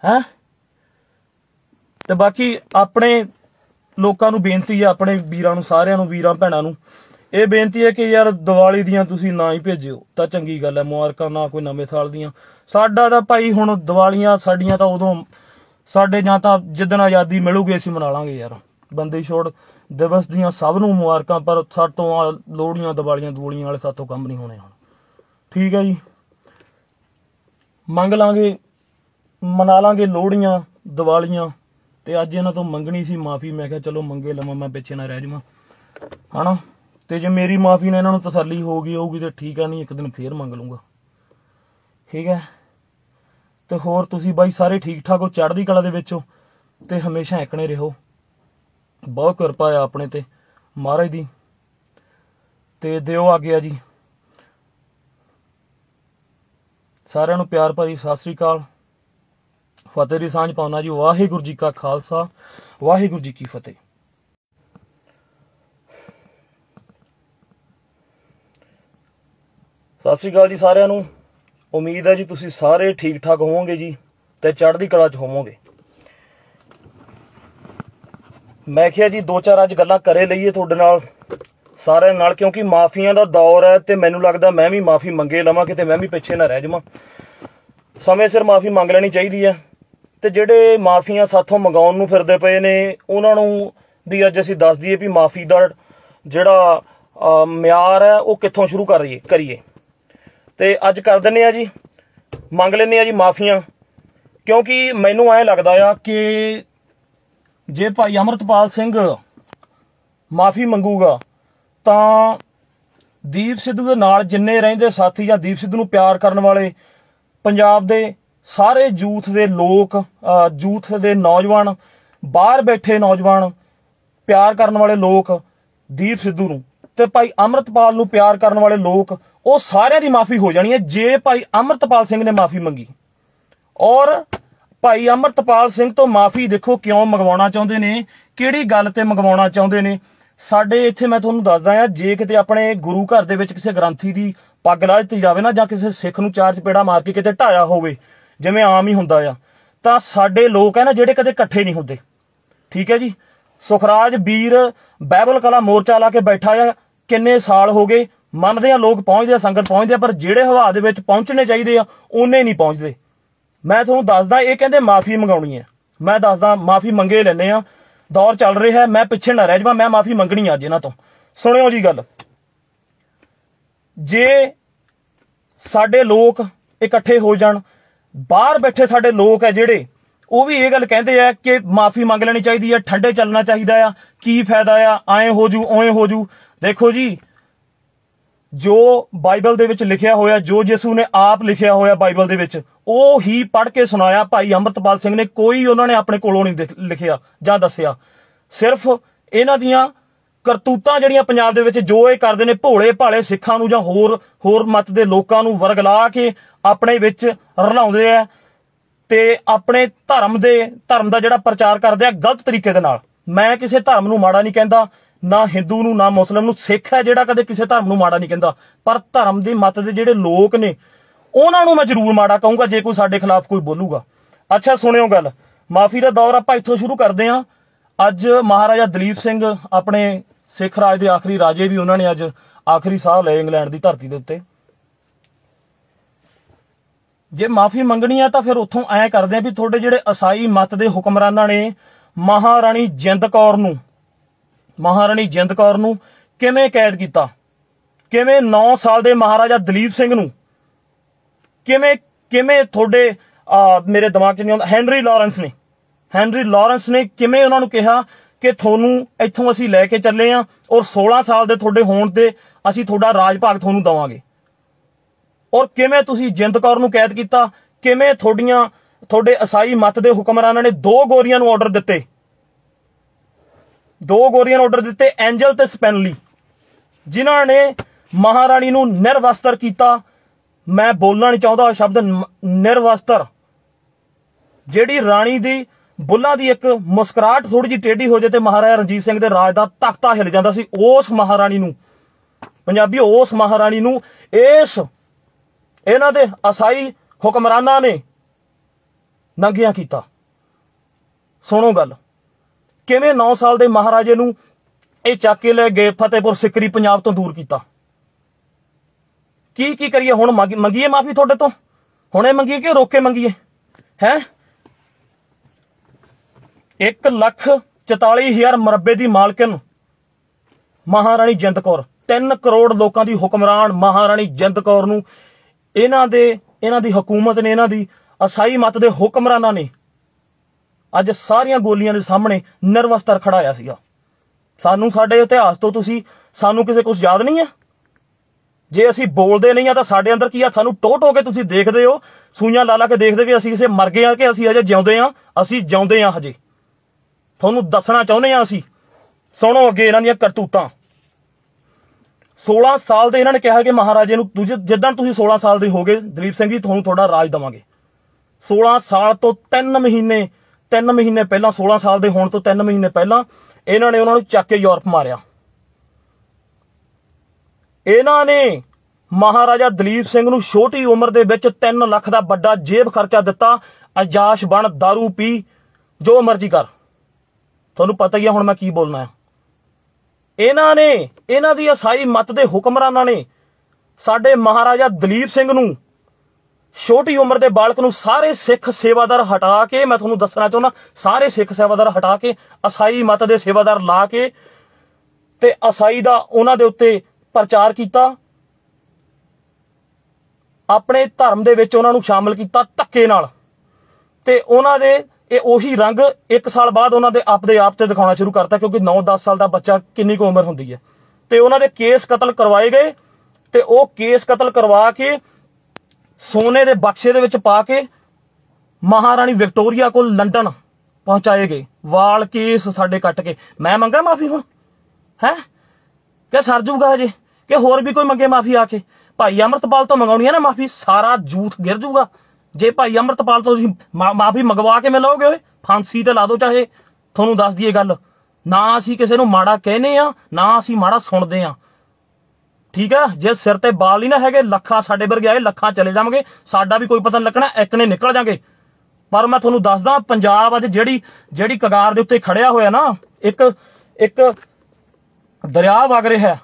ਹੈ? ਤੇ ਬਾਕੀ ਆਪਣੇ ਲੋਕਾਂ ਨੂੰ ਬੇਨਤੀ ਹੈ ਆਪਣੇ ਵੀਰਾਂ ਨੂੰ, ਸਾਰਿਆਂ ਨੂੰ, ਵੀਰਾਂ, ਭੈਣਾਂ ਨੂੰ, ਇਹ ਬੇਨਤੀ ਹੈ ਕਿ ਯਾਰ ਦੀਵਾਲੀ ਦੀਆਂ ਤੁਸੀਂ ਨਾ ਹੀ ਭੇਜਿਓ, ਤਾਂ ਚੰਗੀ ਗੱਲ ਹੈ, ਮੁਬਾਰਕਾਂ ਨਾ ਕੋਈ ਨਵੇਂ ਸਾਲ ਦੀਆਂ। ਸਾਡਾ ਤਾਂ ਭਾਈ ਹੁਣ ਦੀਵਾਲੀਆਂ ਸਾਡੀਆਂ ਤਾਂ ਉਦੋਂ ਸਾਡੇ ਜਾਂ ਤਾਂ ਜਿੱਦਣ ਆਜ਼ਾਦੀ ਮਿਲੂਗੀ ਅਸੀਂ ਮਨਾ ਲਾਂਗੇ ਯਾਰ। ਬੰਦੀ ਛੋੜ, ਦਿਵਸ ਦੀਆਂ ਸਭ ਨੂੰ ਮੁਬਾਰਕਾਂ, ਪਰ ਸਾਤੋਂ ਆ ਲੋਹੜੀਆਂ, ਦੀਵਾਲੀਆਂ, ਦੂਲੀਆਂ ਵਾਲੇ ਸਾਤੋਂ ਕੰਮ ਨਹੀਂ ਹੋਣੇ ਹੁਣ। ਠੀਕ ਹੈ ਜੀ। ਮੰਗ ਲਾਂਗੇ, ਮਨਾ ਲਾਂਗੇ ਲੋਹੜੀਆਂ, ਦੀਵਾਲੀਆਂ, ਤੇ ਅੱਜ ਇਹਨਾਂ ਤੋਂ ਮੰਗਣੀ ਸੀ ਮਾਫੀ। ਮੈਂ ਕਿਹਾ ਚਲੋ ਮੰਗੇ ਲਵਾਂ, ਮੈਂ ਪਿੱਛੇ ਨਾ ਰਹਿ ਜਾਵਾਂ। ਹਨਾ? ਤੇ ਜੇ ਮੇਰੀ ਮਾਫੀ ਨਾਲ ਇਹਨਾਂ ਨੂੰ ਤਸੱਲੀ ਹੋ ਗਈ, ਹੋਊਗੀ ਤੇ ਠੀਕ ਆ, ਨਹੀਂ ਇੱਕ ਦਿਨ ਫੇਰ ਮੰਗ ਲੂੰਗਾ ਠੀਕ ਹੈ? ਤੇ ਹੋਰ ਤੁਸੀਂ ਬਾਈ ਸਾਰੇ ਠੀਕ ਠਾਕ ਹੋ, ਚੜ੍ਹਦੀ ਕਲਾ ਦੇ ਵਿੱਚ ਹੋ, ਤੇ ਹਮੇਸ਼ਾ ਇਕਣੇ ਰਹੋ। ਬਹੁਤ ਕਿਰਪਾ ਆ ਆਪਣੇ ਤੇ, ਮਹਾਰਾਜ ਦੀ। ਤੇ ਦਿਓ ਆ ਗਿਆ ਜੀ। ਸਾਰਿਆਂ ਨੂੰ ਪਿਆਰ ਭਰੀ ਸਤਿ ਸ੍ਰੀ ਅਕਾਲ। ਫਤਿਹ ਦੀ ਸਾਂਝ ਪਾਉਣਾ ਜੀ, ਵਾਹਿਗੁਰੂ ਜੀ ਕਾ ਖਾਲਸਾ, ਵਾਹਿਗੁਰੂ ਜੀ ਕੀ ਫਤਿਹ। ਸਤਿ ਸ੍ਰੀ ਅਕਾਲ ਜੀ ਸਾਰਿਆਂ ਨੂੰ। ਉਮੀਦ ਹੈ ਜੀ ਤੁਸੀਂ ਸਾਰੇ ਠੀਕ ਠਾਕ ਹੋਵੋਗੇ ਜੀ ਤੇ ਚੜ੍ਹਦੀ ਕਲਾ 'ਚ ਹੋਵੋਗੇ। ਮੈਂ ਕਿਹਾ ਜੀ ਦੋ ਚਾਰ ਅੱਜ ਗੱਲਾਂ ਕਰੇ ਲਈਏ ਤੁਹਾਡੇ ਨਾਲ ਸਾਰਿਆਂ ਨਾਲ, ਕਿਉਂਕਿ ਮਾਫੀਆਂ ਦਾ ਦੌਰ ਹੈ ਤੇ ਮੈਨੂੰ ਲੱਗਦਾ ਮੈਂ ਵੀ ਮਾਫੀ ਮੰਗੇ ਲਵਾਂ ਕਿਤੇ ਮੈਂ ਵੀ ਪਿੱਛੇ ਨਾ ਰਹਿ ਜਾਵਾਂ। ਸਮੇਂ ਸਿਰ ਮਾਫੀ ਮੰਗ ਲੈਣੀ ਚਾਹੀਦੀ ਹੈ ਤੇ ਜਿਹੜੇ ਮਾਫੀਆਂ ਸਾਥੋਂ ਮੰਗਾਉਣ ਨੂੰ ਫਿਰਦੇ ਪਏ ਨੇ, ਉਹਨਾਂ ਨੂੰ ਵੀ ਅੱਜ ਅਸੀਂ ਦੱਸ ਦਈਏ ਵੀ ਮਾਫੀ ਦਾ ਜਿਹੜਾ ਮਿਆਰ ਹੈ ਉਹ ਕਿੱਥੋਂ ਸ਼ੁਰੂ ਕਰੀਏ ਕਰੀਏ। ਤੇ ਅੱਜ ਕਰ ਦਿੰਨੇ ਆ ਜੀ। ਮੰਗ ਲੈਨੇ ਆ ਜੀ ਮਾਫੀਆਂ। ਕਿਉਂਕਿ ਮੈਨੂੰ ਐ ਲੱਗਦਾ ਆ ਕਿ ਜੇ ਭਾਈ ਅਮਰਤਪਾਲ ਸਿੰਘ ਮਾਫੀ ਮੰਗੂਗਾ ਤਾਂ ਦੀਪ ਸਿੱਧੂ ਦੇ ਨਾਲ ਜਿੰਨੇ ਰਹਿੰਦੇ ਸਾਥੀ ਜਾਂ ਦੀਪ ਸਿੱਧੂ ਨੂੰ ਪਿਆਰ ਕਰਨ ਵਾਲੇ ਪੰਜਾਬ ਦੇ ਸਾਰੇ ਯੂਥ ਦੇ ਲੋਕ ਅਹ, ਯੂਥ ਦੇ ਨੌਜਵਾਨ ਬਾਹਰ ਬੈਠੇ ਨੌਜਵਾਨ ਪਿਆਰ ਕਰਨ ਵਾਲੇ ਲੋਕ ਦੀਪ ਸਿੱਧੂ ਨੂੰ ਤੇ ਭਾਈ ਅਮਰਤਪਾਲ ਨੂੰ ਪਿਆਰ ਕਰਨ ਵਾਲੇ ਲੋਕ ਉਹ ਸਾਰਿਆਂ ਦੀ ਮਾਫੀ ਹੋ ਜਾਣੀ ਹੈ, ਜੇ ਭਾਈ ਅਮਰਤਪਾਲ ਸਿੰਘ ਨੇ ਮਾਫੀ ਮੰਗੀ। ਔਰ ਭਾਈ ਅਮਰਤਪਾਲ ਸਿੰਘ ਤੋਂ ਮਾਫੀ ਦੇਖੋ ਕਿਉਂ ਮੰਗਵਾਉਣਾ ਚਾਹੁੰਦੇ ਨੇ, ਕਿਹੜੀ ਗੱਲ ਤੇ ਮੰਗਵਾਉਣਾ ਚਾਹੁੰਦੇ ਨੇ? ਸਾਡੇ ਇੱਥੇ ਮੈਂ ਤੁਹਾਨੂੰ ਦੱਸਦਾ ਆ ਜੇ ਕਿਤੇ ਆਪਣੇ ਗੁਰੂ ਘਰ ਦੇ ਵਿੱਚ ਕਿਸੇ ਗ੍ਰੰਥੀ ਦੀ ਪੱਗ ਲਾ ਦਿੱਤੀ ਜਾਵੇ ਨਾ, ਜਾਂ ਕਿਸੇ ਸਿੱਖ ਨੂੰ ਚਾਰ ਚਪੇੜਾ ਮਾਰ ਕੇ ਕਿਤੇ ਢਾਇਆ ਹੋਵੇ, ਜਿਵੇਂ ਆਮ ਹੀ ਹੁੰਦਾ ਆ, ਤਾਂ ਸਾਡੇ ਲੋਕ ਹੈ ਨਾ ਜਿਹੜੇ ਕਦੇ ਇਕੱਠੇ ਨਹੀਂ ਹੁੰਦੇ। ਠੀਕ ਹੈ ਜੀ? ਸੁਖਰਾਜ ਵੀਰ ਬਾਈਬਲ ਕਲਾ ਮੋਰਚਾ ਲਾ ਕੇ ਬੈਠਾ ਆ, ਕਿੰਨੇ ਸਾਲ ਹੋ ਗਏ ਮੰਨਦੇ ਆ, ਲੋਕ ਪਹੁੰਚਦੇ ਆ, ਸੰਗਤ ਪਹੁੰਚਦੇ ਆ, ਪਰ ਜਿਹੜੇ ਹਵਾ ਦੇ ਵਿੱਚ ਪਹੁੰਚਣੇ ਚਾਹੀਦੇ ਆ, ਉਹਨੇ ਨਹੀਂ ਪਹੁੰਚਦੇ। ਮੈਂ ਤੁਹਾਨੂੰ ਦੱਸਦਾ, ਇਹ ਕਹਿੰਦੇ ਮਾਫੀ ਮੰਗਾਉਣੀ ਹੈ ਮੈਂ ਦੱਸਦਾ, ਮਾਫੀ ਮੰਗੇ ਲੈਨੇ ਆ। ਦੌਰ ਚੱਲ ਰਿਹਾ ਹੈ, ਮੈਂ ਪਿੱਛੇ ਨਾ ਰਹਿ ਜਾਵਾਂ, ਮੈਂ ਮਾਫੀ ਮੰਗਣੀ ਅੱਜ ਇਹਨਾਂ ਤੋਂ। ਸੁਣਿਓ ਜੀ ਗੱਲ। ਜੇ ਸਾਡੇ ਲੋਕ ਇਕੱਠੇ ਹੋ ਜਾਣ, ਬਾਹਰ ਬੈਠੇ ਸਾਡੇ ਲੋਕ ਹੈ ਜਿਹੜੇ, ਉਹ ਵੀ ਇਹ ਗੱਲ ਕਹਿੰਦੇ ਆ ਕਿ ਮਾਫੀ ਮੰਗ ਲੈਣੀ ਚਾਹੀਦੀ ਹੈ ਠੰਡੇ ਚੱਲਣਾ ਚਾਹੀਦਾ ਆ, ਕੀ ਫਾਇਦਾ ਆ, ਐਂ ਹੋ ਜੂ ਓਏ ਹੋ ਜੂ। ਦੇਖੋ ਜੀ ਜੋ ਬਾਈਬਲ ਦੇ ਵਿੱਚ ਲਿਖਿਆ ਹੋਇਆ, ਜੋ ਯਿਸੂ ਨੇ ਆਪ ਲਿਖਿਆ ਹੋਇਆ ਬਾਈਬਲ ਦੇ ਵਿੱਚ, ਉਹ ਹੀ ਪੜ੍ਹ ਕੇ ਸੁਣਾਇਆ। ਭਾਈ ਅੰਮ੍ਰਿਤਪਾਲ ਸਿੰਘ ਨੇ ਕੋਈ ਉਹਨਾਂ ਨੇ ਆਪਣੇ ਕੋਲੋਂ ਨਹੀਂ ਲਿਖਿਆ ਜਾਂ ਦੱਸਿਆ। ਸਿਰਫ ਇਹਨਾਂ ਦੀਆਂ ਕਰਤੂਤਾਂ ਜਿਹੜੀਆਂ ਪੰਜਾਬ ਦੇ ਵਿੱਚ ਜੋ ਇਹ ਕਰਦੇ ਨੇ, ਭੋਲੇ ਭਾਲੇ ਸਿੱਖਾਂ ਨੂੰ ਜਾਂ ਹੋਰ ਹੋਰ ਮਤ ਦੇ ਲੋਕਾਂ ਨੂੰ ਵਰਗਲਾ ਕੇ ਆਪਣੇ ਵਿੱਚ ਰਲਾਉਂਦੇ ਆ ਤੇ ਆਪਣੇ ਧਰਮ ਦੇ, ਧਰਮ ਦਾ ਜਿਹੜਾ ਪ੍ਰਚਾਰ ਕਰਦੇ ਆ ਗਲਤ ਤਰੀਕੇ ਦੇ ਨਾਲ। ਮੈਂ ਕਿਸੇ ਧਰਮ ਨੂੰ ਮਾੜਾ ਨਹੀਂ ਕਹਿੰਦਾ। ਨਾ ਹਿੰਦੂ ਨੂੰ, ਨਾ ਮੁਸਲਮ ਨੂੰ, ਸਿੱਖ ਹੈ ਜਿਹੜਾ ਕਦੇ ਕਿਸੇ ਧਰਮ ਨੂੰ ਮਾੜਾ ਨਹੀਂ ਕਹਿੰਦਾ। ਪਰ ਧਰਮ ਦੀ ਮਤ ਦੇ ਜਿਹੜੇ ਲੋਕ ਨੇ, ਉਹਨਾਂ ਨੂੰ ਮੈਂ ਜ਼ਰੂਰ ਮਾੜਾ ਕਹੂੰਗਾ, ਜੇ ਕੋਈ ਸਾਡੇ ਖਿਲਾਫ ਕੋਈ ਬੋਲੂਗਾ। ਅੱਛਾ, ਸੁਣਿਓ ਗੱਲ। ਮਾਫੀ ਦਾ ਦੌਰ ਆਪਾਂ ਇੱਥੋਂ ਸ਼ੁਰੂ ਕਰਦੇ ਹਾਂ। ਅੱਜ ਮਹਾਰਾਜਾ ਦਲੀਪ ਸਿੰਘ ਆਪਣੇ ਸਿੱਖ ਰਾਜ ਦੇ ਆਖਰੀ ਰਾਜੇ ਵੀ ਉਹਨਾਂ ਨੇ ਅੱਜ ਆਖਰੀ ਸਾਹ ਲਏ ਇੰਗਲੈਂਡ ਦੀ ਧਰਤੀ ਦੇ ਉੱਤੇ। ਜੇ ਮਾਫੀ ਮੰਗਣੀ ਆ ਤਾਂ ਫਿਰ ਉੱਥੋਂ ਐ ਕਰਦੇ ਆ ਵੀ ਤੁਹਾਡੇ ਜਿਹੜੇ ਅਸਾਈ ਮਤ ਦੇ ਹੁਕਮਰਾਨਾਂ ਨੇ, ਮਹਾਰਾਣੀ ਜਿੰਦ ਕੌਰ ਨੂੰ ਮਹਾਰਾਣੀ ਜਿੰਦ ਕੌਰ ਨੂੰ ਕਿਵੇਂ ਕੈਦ ਕੀਤਾ? ਕਿਵੇਂ 9 ਸਾਲ ਦੇ ਮਹਾਰਾਜਾ ਦਲੀਪ ਸਿੰਘ ਨੂੰ? ਕਿਵੇਂ ਕਿਵੇਂ ਤੁਹਾਡੇ ਮੇਰੇ ਦਿਮਾਗ 'ਚ ਨਹੀਂ ਆਉਂਦਾ? ਹੈਨਰੀ ਲਾਰੈਂਸ ਨੇ। ਹੈਨਰੀ ਲਾਰੈਂਸ ਨੇ ਕਿਵੇਂ ਉਹਨਾਂ ਨੂੰ ਕਿਹਾ ਕਿ ਤੁਹਾਨੂੰ ਇੱਥੋਂ ਅਸੀਂ ਲੈ ਕੇ ਚੱਲੇ ਆ ਔਰ 16 ਸਾਲ ਦੇ ਤੁਹਾਡੇ ਹੋਣ ਤੇ ਅਸੀਂ ਤੁਹਾਡਾ ਰਾਜ ਭਾਗ ਤੁਹਾਨੂੰ ਦਵਾਂਗੇ? ਔਰ ਕਿਵੇਂ ਤੁਸੀਂ ਜਿੰਦ ਕੌਰ ਨੂੰ ਕੈਦ ਕੀਤਾ? ਕਿਵੇਂ ਤੁਹਾਡੀਆਂ, ਤੁਹਾਡੇ ਅਸਾਈ ਮਤ ਦੇ ਹੁਕਮਰਾਨਾਂ ਨੇ ਦੋ ਗੋਰੀਆਂ ਨੂੰ ਆਰਡਰ ਦਿੱਤੇ? ਦੋ ਗੋਰੀਆਂ ਨੂੰ ਆਰਡਰ ਦਿੱਤੇ, ਐਂਜਲ ਤੇ ਸਪੈਨਲੀ। ਜਿਨ੍ਹਾਂ ਨੇ ਮਹਾਰਾਣੀ ਨੂੰ ਨਿਰਵਸਤਰ ਕੀਤਾ। ਮੈਂ ਬੋਲਣਾ ਨਹੀਂ ਚਾਹੁੰਦਾ ਉਹ ਸ਼ਬਦ ਨਿਰਵਸਤਰ। ਜਿਹੜੀ ਰਾਣੀ ਦੀ, ਬੁੱਲਾਂ ਦੀ ਇੱਕ ਮੁਸਕਰਾਹਟ ਥੋੜੀ ਜਿਹੀ ਟੇਢੀ ਹੋ ਜੇ ਤੇ ਮਹਾਰਾਜਾ ਰਣਜੀਤ ਸਿੰਘ ਦੇ ਰਾਜ ਦਾ ਤਖਤਾ ਹਿਲ ਜਾਂਦਾ ਸੀ, ਉਸ ਮਹਾਰਾਣੀ ਨੂੰ। ਪੰਜਾਬੀ, ਉਸ ਮਹਾਰਾਣੀ ਨੂੰ, ਇਸ ਇਹਨਾਂ ਦੇ ਅਸਾਈ ਹੁਕਮਰਾਨਾਂ ਨੇ ਨੰਗਿਆ ਕੀਤਾ। ਸੁਣੋ ਗੱਲ। ਕਿਵੇਂ 9 ਸਾਲ ਦੇ ਮਹਾਰਾਜੇ ਨੂੰ ਇਹ ਚੱਕ ਕੇ ਲੈ ਗਏ, ਫਤਿਹਪੁਰ ਸਿੱਕਰੀ ਪੰਜਾਬ ਤੋਂ ਦੂਰ ਕੀਤਾ? ਕੀ ਕੀ ਕਰੀਏ? ਹੁਣ ਮੰਗੀਏ ਮਾਫੀ ਤੁਹਾਡੇ ਤੋਂ? ਹੁਣੇ ਮੰਗੀਏ ਕਿ ਰੋਕੇ ਮੰਗੀਏ? ਹੈ? 1 ਲੱਖ 44 ਹਜ਼ਾਰ ਮਰਬੇ ਦੀ ਮਾਲਕਨ ਮਹਾਰਾਣੀ ਜਿੰਦ ਕੌਰ। 3 ਕਰੋੜ ਲੋਕਾਂ ਦੀ ਹੁਕਮਰਾਨ ਮਹਾਰਾਣੀ ਜਿੰਦ ਕੌਰ ਨੂੰ ਇਹਨਾਂ ਦੇ ਇਹਨਾਂ ਦੀ ਹਕੂਮਤ ਨੇ, ਇਹਨਾਂ ਦੀ ਅਸਾਈ ਮਤ ਦੇ ਹੁਕਮਰਾਨਾਂ ਨੇ ਅੱਜ ਸਾਰੀਆਂ ਗੋਲੀਆਂ ਦੇ ਸਾਹਮਣੇ ਨਿਰਵਸਤਰ ਖੜਾਇਆ ਸੀਗਾ। ਸਾਨੂੰ ਸਾਡੇ ਇਤਿਹਾਸ ਤੋਂ ਤੁਸੀਂ, ਸਾਨੂੰ ਕਿਸੇ ਕੁਝ ਯਾਦ ਨਹੀਂ ਹੈ? ਜੇ ਅਸੀਂ ਬੋਲਦੇ ਨਹੀਂ ਆ ਤਾਂ ਸਾਡੇ ਅੰਦਰ ਕੀ ਆ? ਸਾਨੂੰ ਟੋਟ ਹੋ ਕੇ ਤੁਸੀਂ ਦੇਖਦੇ ਹੋ, ਸੂਈਆਂ ਲਾ ਲਾ ਕੇ ਦੇਖਦੇ ਵੀ ਅਸੀਂ ਕਿਸੇ ਮਰ ਗਏ ਆ ਕਿ ਅਸੀਂ ਅਜੇ ਜਿਉਂਦੇ ਆ? ਅਸੀਂ ਜਿਉਂਦੇ ਆ ਹਜੇ। ਤੁਹਾਨੂੰ ਦੱਸਣਾ ਚਾਹੁੰਦੇ ਆ ਅਸੀਂ। ਸੁਣੋ ਅੱਗੇ ਇਹਨਾਂ ਦੀਆਂ ਕਰਤੂਤਾਂ। 16 ਸਾਲ ਦੇ ਇਹਨਾਂ ਨੇ ਕਿਹਾ ਕਿ ਮਹਾਰਾਜੇ ਨੂੰ ਤੁਸੀਂ, ਜਿੱਦਾਂ ਤੁਸੀਂ 16 ਸਾਲ ਦੇ ਹੋਗੇ, ਦਲੀਪ ਸਿੰਘ ਜੀ, ਤੁਹਾਨੂੰ ਤੁਹਾਡਾ ਰਾਜ ਦਵਾਂਗੇ। 16 ਸਾਲ ਤੋਂ 3 ਮਹੀਨੇ 3 ਮਹੀਨੇ ਪਹਿਲਾਂ 16 ਸਾਲ ਦੇ ਹੋਣ ਤੋਂ 3 ਮਹੀਨੇ ਪਹਿਲਾਂ ਇਹਨਾਂ ਨੇ ਉਹਨਾਂ ਨੂੰ ਚੱਕ ਕੇ ਯੂਰਪ ਮਾਰਿਆ। ਇਹਨਾਂ ਨੇ ਮਹਾਰਾਜਾ ਦਲੀਪ ਸਿੰਘ ਨੂੰ ਛੋਟੀ ਉਮਰ ਦੇ ਵਿੱਚ 3 ਲੱਖ ਦਾ ਵੱਡਾ ਜੇਬ ਖਰਚਾ ਦਿੱਤਾ, ਅਜਾਸ਼ ਬਣ, दारू ਪੀ, ਜੋ ਮਰਜ਼ੀ ਕਰ। ਤੁਹਾਨੂੰ ਪਤਾ ਹੀ ਆ, ਹੁਣ ਮੈਂ ਕੀ ਬੋਲਣਾ ਹੈ ਇਹਨਾਂ ਨੇ, ਇਹਨਾਂ ਦੀ ਅਸਾਈ ਮਤ ਦੇ ਹੁਕਮਰਾਨਾਂ ਨੇ ਸਾਡੇ ਮਹਾਰਾਜਾ ਦਲੀਪ ਸਿੰਘ ਨੂੰ ਛੋਟੀ ਉਮਰ ਦੇ ਬਾਲਕ ਨੂੰ ਸਾਰੇ ਸਿੱਖ ਸੇਵਾਦਾਰ ਹਟਾ ਕੇ, ਮੈਂ ਤੁਹਾਨੂੰ ਦੱਸਣਾ ਚਾਹੁੰਦਾ, ਸਾਰੇ ਸਿੱਖ ਸੇਵਾਦਾਰ ਹਟਾ ਕੇ, ਅਸਾਈ ਮਤ ਦੇ ਸੇਵਾਦਾਰ ਲਾ ਕੇ ਤੇ ਅਸਾਈ ਦਾ ਉਹਨਾਂ ਦੇ ਉੱਤੇ ਪ੍ਰਚਾਰ ਕੀਤਾ। ਆਪਣੇ ਧਰਮ ਦੇ ਵਿੱਚ ਉਹਨਾਂ ਨੂੰ ਸ਼ਾਮਲ ਕੀਤਾ ਧੱਕੇ ਨਾਲ। ਤੇ ਉਹਨਾਂ ਦੇ ਇਹ ਉਹੀ ਰੰਗ 1 ਸਾਲ ਬਾਅਦ ਉਹਨਾਂ ਦੇ ਆਪਦੇ ਆਪ ਤੇ ਦਿਖਾਉਣਾ ਸ਼ੁਰੂ ਕਰਤਾ, ਕਿਉਂਕਿ 9-10 ਸਾਲ ਦਾ ਬੱਚਾ ਕਿੰਨੀ ਕੁ ਉਮਰ ਹੁੰਦੀ ਹੈ। ਤੇ ਉਹਨਾਂ ਦੇ ਕੇਸ ਕਤਲ ਕਰਵਾਏ ਗਏ ਤੇ ਉਹ ਕੇਸ ਕਤਲ ਕਰਵਾ ਕੇ ਸੋਨੇ ਦੇ ਬਕਸੇ ਦੇ ਵਿੱਚ ਪਾ ਕੇ ਮਹਾਰਾਣੀ ਵਿਕਟੋਰੀਆ ਕੋਲ ਲੰਡਨ ਪਹੁੰਚਾਏ ਗਏ। ਵਾਲ ਕੇਸ ਸਾਡੇ ਕੱਟ ਕੇ। ਮੈਂ ਮੰਗਾ ਮਾਫੀ ਹੁਣ? ਹੈ? ਕਿ ਸਰ ਜੂਗਾ ਹਜੇ? ਕਿ ਹੋਰ ਵੀ ਕੋਈ ਮੰਗੇ ਮਾਫੀ ਆ ਕੇ? ਭਾਈ ਅਮਰਤਪਾਲ ਤੋਂ ਮੰਗਾਉਣੀ ਹੈ ਨਾ ਮਾਫੀ, ਸਾਰਾ ਜੂਥ ਗਿਰ ਜੂਗਾ। ਜੇ ਭਾਈ ਅਮਰਤਪਾਲ ਤੋਂ ਤੁਸੀਂ ਮਾਫੀ ਮੰਗਵਾ ਕੇ ਮਿਲੋਗੇ ਓਏ, ਫਾਂਸੀ ਤੇ ਲਾ ਦਿਓ ਚਾਹੇ, ਤੁਹਾਨੂੰ ਦੱਸ ਦਈਏ ਗੱਲ। ਨਾ ਅਸੀਂ ਕਿਸੇ ਨੂੰ ਮਾੜਾ ਕਹਿੰਦੇ ਆ, ਨਾ ਅਸੀਂ ਮਾੜਾ ਸੁਣਦੇ ਆ। ਠੀਕ ਹੈ ਜੇ ਸਿਰ ਤੇ ਬਾਲ ਨਹੀਂ ਨਾ ਹੈਗੇ, ਲੱਖਾਂ ਸਾਡੇ ਵਰਗੇ ਆਏ, ਲੱਖਾਂ ਚਲੇ ਜਾਵਾਂਗੇ। ਸਾਡਾ ਵੀ ਕੋਈ ਪਤਾ ਨਹੀਂ ਲੱਗਣਾ, ਇੱਕ ਨੇ ਨਿਕਲ ਜਾਾਂਗੇ ਪਰ ਮੈਂ ਤੁਹਾਨੂੰ ਦੱਸਦਾ, ਪੰਜਾਬ ਅੱਜ ਜਿਹੜੀ ਜਿਹੜੀ ਕਗਾਰ ਦੇ ਉੱਤੇ ਖੜਿਆ ਹੋਇਆ ਨਾ, ਇੱਕ ਇੱਕ ਦਰਿਆ ਵਗ ਰਿਹਾ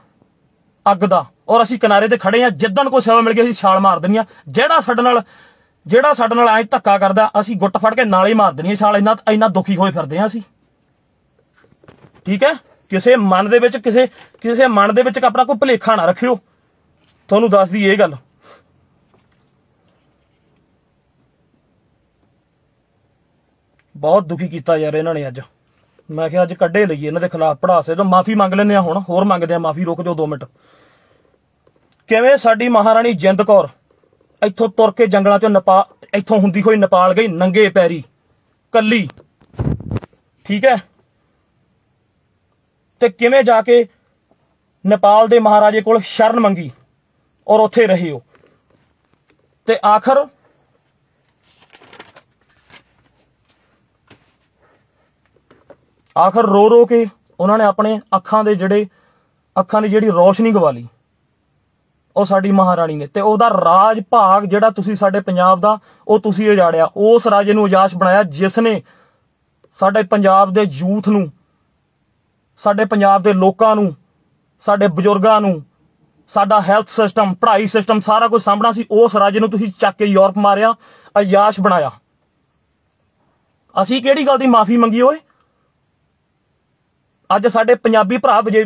ਅੱਗ ਦਾ। ਔਰ ਅਸੀਂ ਕਿਨਾਰੇ ਤੇ ਖੜੇ ਆ ਜਿੱਦਣ ਕੋਈ ਸੇਵਾ ਮਿਲ ਗਈ, ਅਸੀਂ ਛਾਲ ਮਾਰ ਦੇਣੀ ਆ ਜਿਹੜਾ ਸਾਡੇ ਨਾਲ, ਜਿਹੜਾ ਸਾਡੇ ਨਾਲ ਐਂ ਧੱਕਾ ਕਰਦਾ, ਅਸੀਂ ਗੁੱਟ ਫੜ ਕੇ ਨਾਲੇ ਮਾਰ ਦੇਣੀ ਛਾਲ, ਇੰਨਾ ਇੰਨਾ ਦੁਖੀ ਹੋਏ ਫਿਰਦੇ ਆ ਅਸੀਂ। ਠੀਕ ਹੈ? ਕਿਸੇ ਮਨ ਦੇ ਵਿੱਚ, ਕਿਸੇ ਕਿਸੇ ਮਨ ਦੇ ਵਿੱਚ ਆਪਣਾ ਕੋਈ ਭੁਲੇਖਾ ਨਾ ਰੱਖਿਓ। ਤੁਹਾਨੂੰ ਦੱਸਦੀ ਇਹ ਗੱਲ। ਬਹੁਤ ਦੁਖੀ ਕੀਤਾ ਯਾਰ ਇਹਨਾਂ ਨੇ ਅੱਜ। ਮੈਂ ਕਿਹਾ ਅੱਜ ਕੱਢੇ ਲਈਏ ਇਹਨਾਂ ਦੇ ਖਿਲਾਫ। ਪੜਾਸੇ ਤੋਂ ਮਾਫੀ ਮੰਗ ਲੈਂਦੇ ਆ ਹੁਣ, ਹੋਰ ਮੰਗਦੇ ਆ ਮਾਫੀ, ਰੋਕ ਜਾਓ 2 ਮਿੰਟ। ਕਿਵੇਂ ਸਾਡੀ ਮਹਾਰਾਣੀ ਜਿੰਦ ਕੌਰ ਇੱਥੋਂ ਤੁਰ ਕੇ ਜੰਗਲਾਂ ਚੋਂ ਨਪਾ, ਇੱਥੋਂ ਹੁੰਦੀ ਹੋਈ ਨੇਪਾਲ ਗਈ, ਨੰਗੇ ਪੈਰੀ, ਕੱਲੀ। ਠੀਕ ਹੈ? ਤੇ ਕਿਵੇਂ ਜਾ ਕੇ ਨੇਪਾਲ ਦੇ ਮਹਾਰਾਜੇ ਕੋਲ ਸ਼ਰਨ ਮੰਗੀ ਔਰ ਉੱਥੇ ਰਹੇ ਹੋ? ਤੇ ਆਖਰ ਆਖਰ ਰੋ ਰੋ ਕੇ ਉਹਨਾਂ ਨੇ ਆਪਣੇ ਅੱਖਾਂ ਦੇ ਜਿਹੜੇ ਅੱਖਾਂ ਦੀ ਜਿਹੜੀ ਰੋਸ਼ਨੀ ਗਵਾ ਲਈ। ਉਹ ਸਾਡੀ ਮਹਾਰਾਣੀ ਨੇ ਤੇ ਉਹਦਾ ਰਾਜ ਭਾਗ ਜਿਹੜਾ ਤੁਸੀਂ ਸਾਡੇ ਪੰਜਾਬ ਦਾ, ਉਹ ਤੁਸੀਂ ਉਜਾੜਿਆ। ਉਸ ਰਾਜੇ ਨੂੰ ਉਜਾਸ਼ ਬਣਾਇਆ ਜਿਸ ਨੇ ਸਾਡੇ ਪੰਜਾਬ ਦੇ ਯੂਥ ਨੂੰ ਸਾਡੇ ਪੰਜਾਬ ਦੇ ਲੋਕਾਂ ਨੂੰ, ਸਾਡੇ ਬਜ਼ੁਰਗਾਂ ਨੂੰ, ਸਾਡਾ ਹੈਲਥ ਸਿਸਟਮ ਪੜ੍ਹਾਈ ਸਿਸਟਮ ਸਾਰਾ ਕੁਝ ਸਾਂਭਣਾ ਸੀ, ਉਸ ਰਾਜੇ ਨੂੰ ਤੁਸੀਂ ਚੱਕ ਕੇ ਯੂਰਪ ਮਾਰਿਆ, ਅਯਾਸ਼ ਬਣਾਇਆ। ਅਸੀਂ ਕਿਹੜੀ ਗੱਲ ਦੀ ਮਾਫੀ ਮੰਗੀ ਓਏ? ਅੱਜ ਸਾਡੇ ਪੰਜਾਬੀ ਭਰਾ ਵਿਜੇ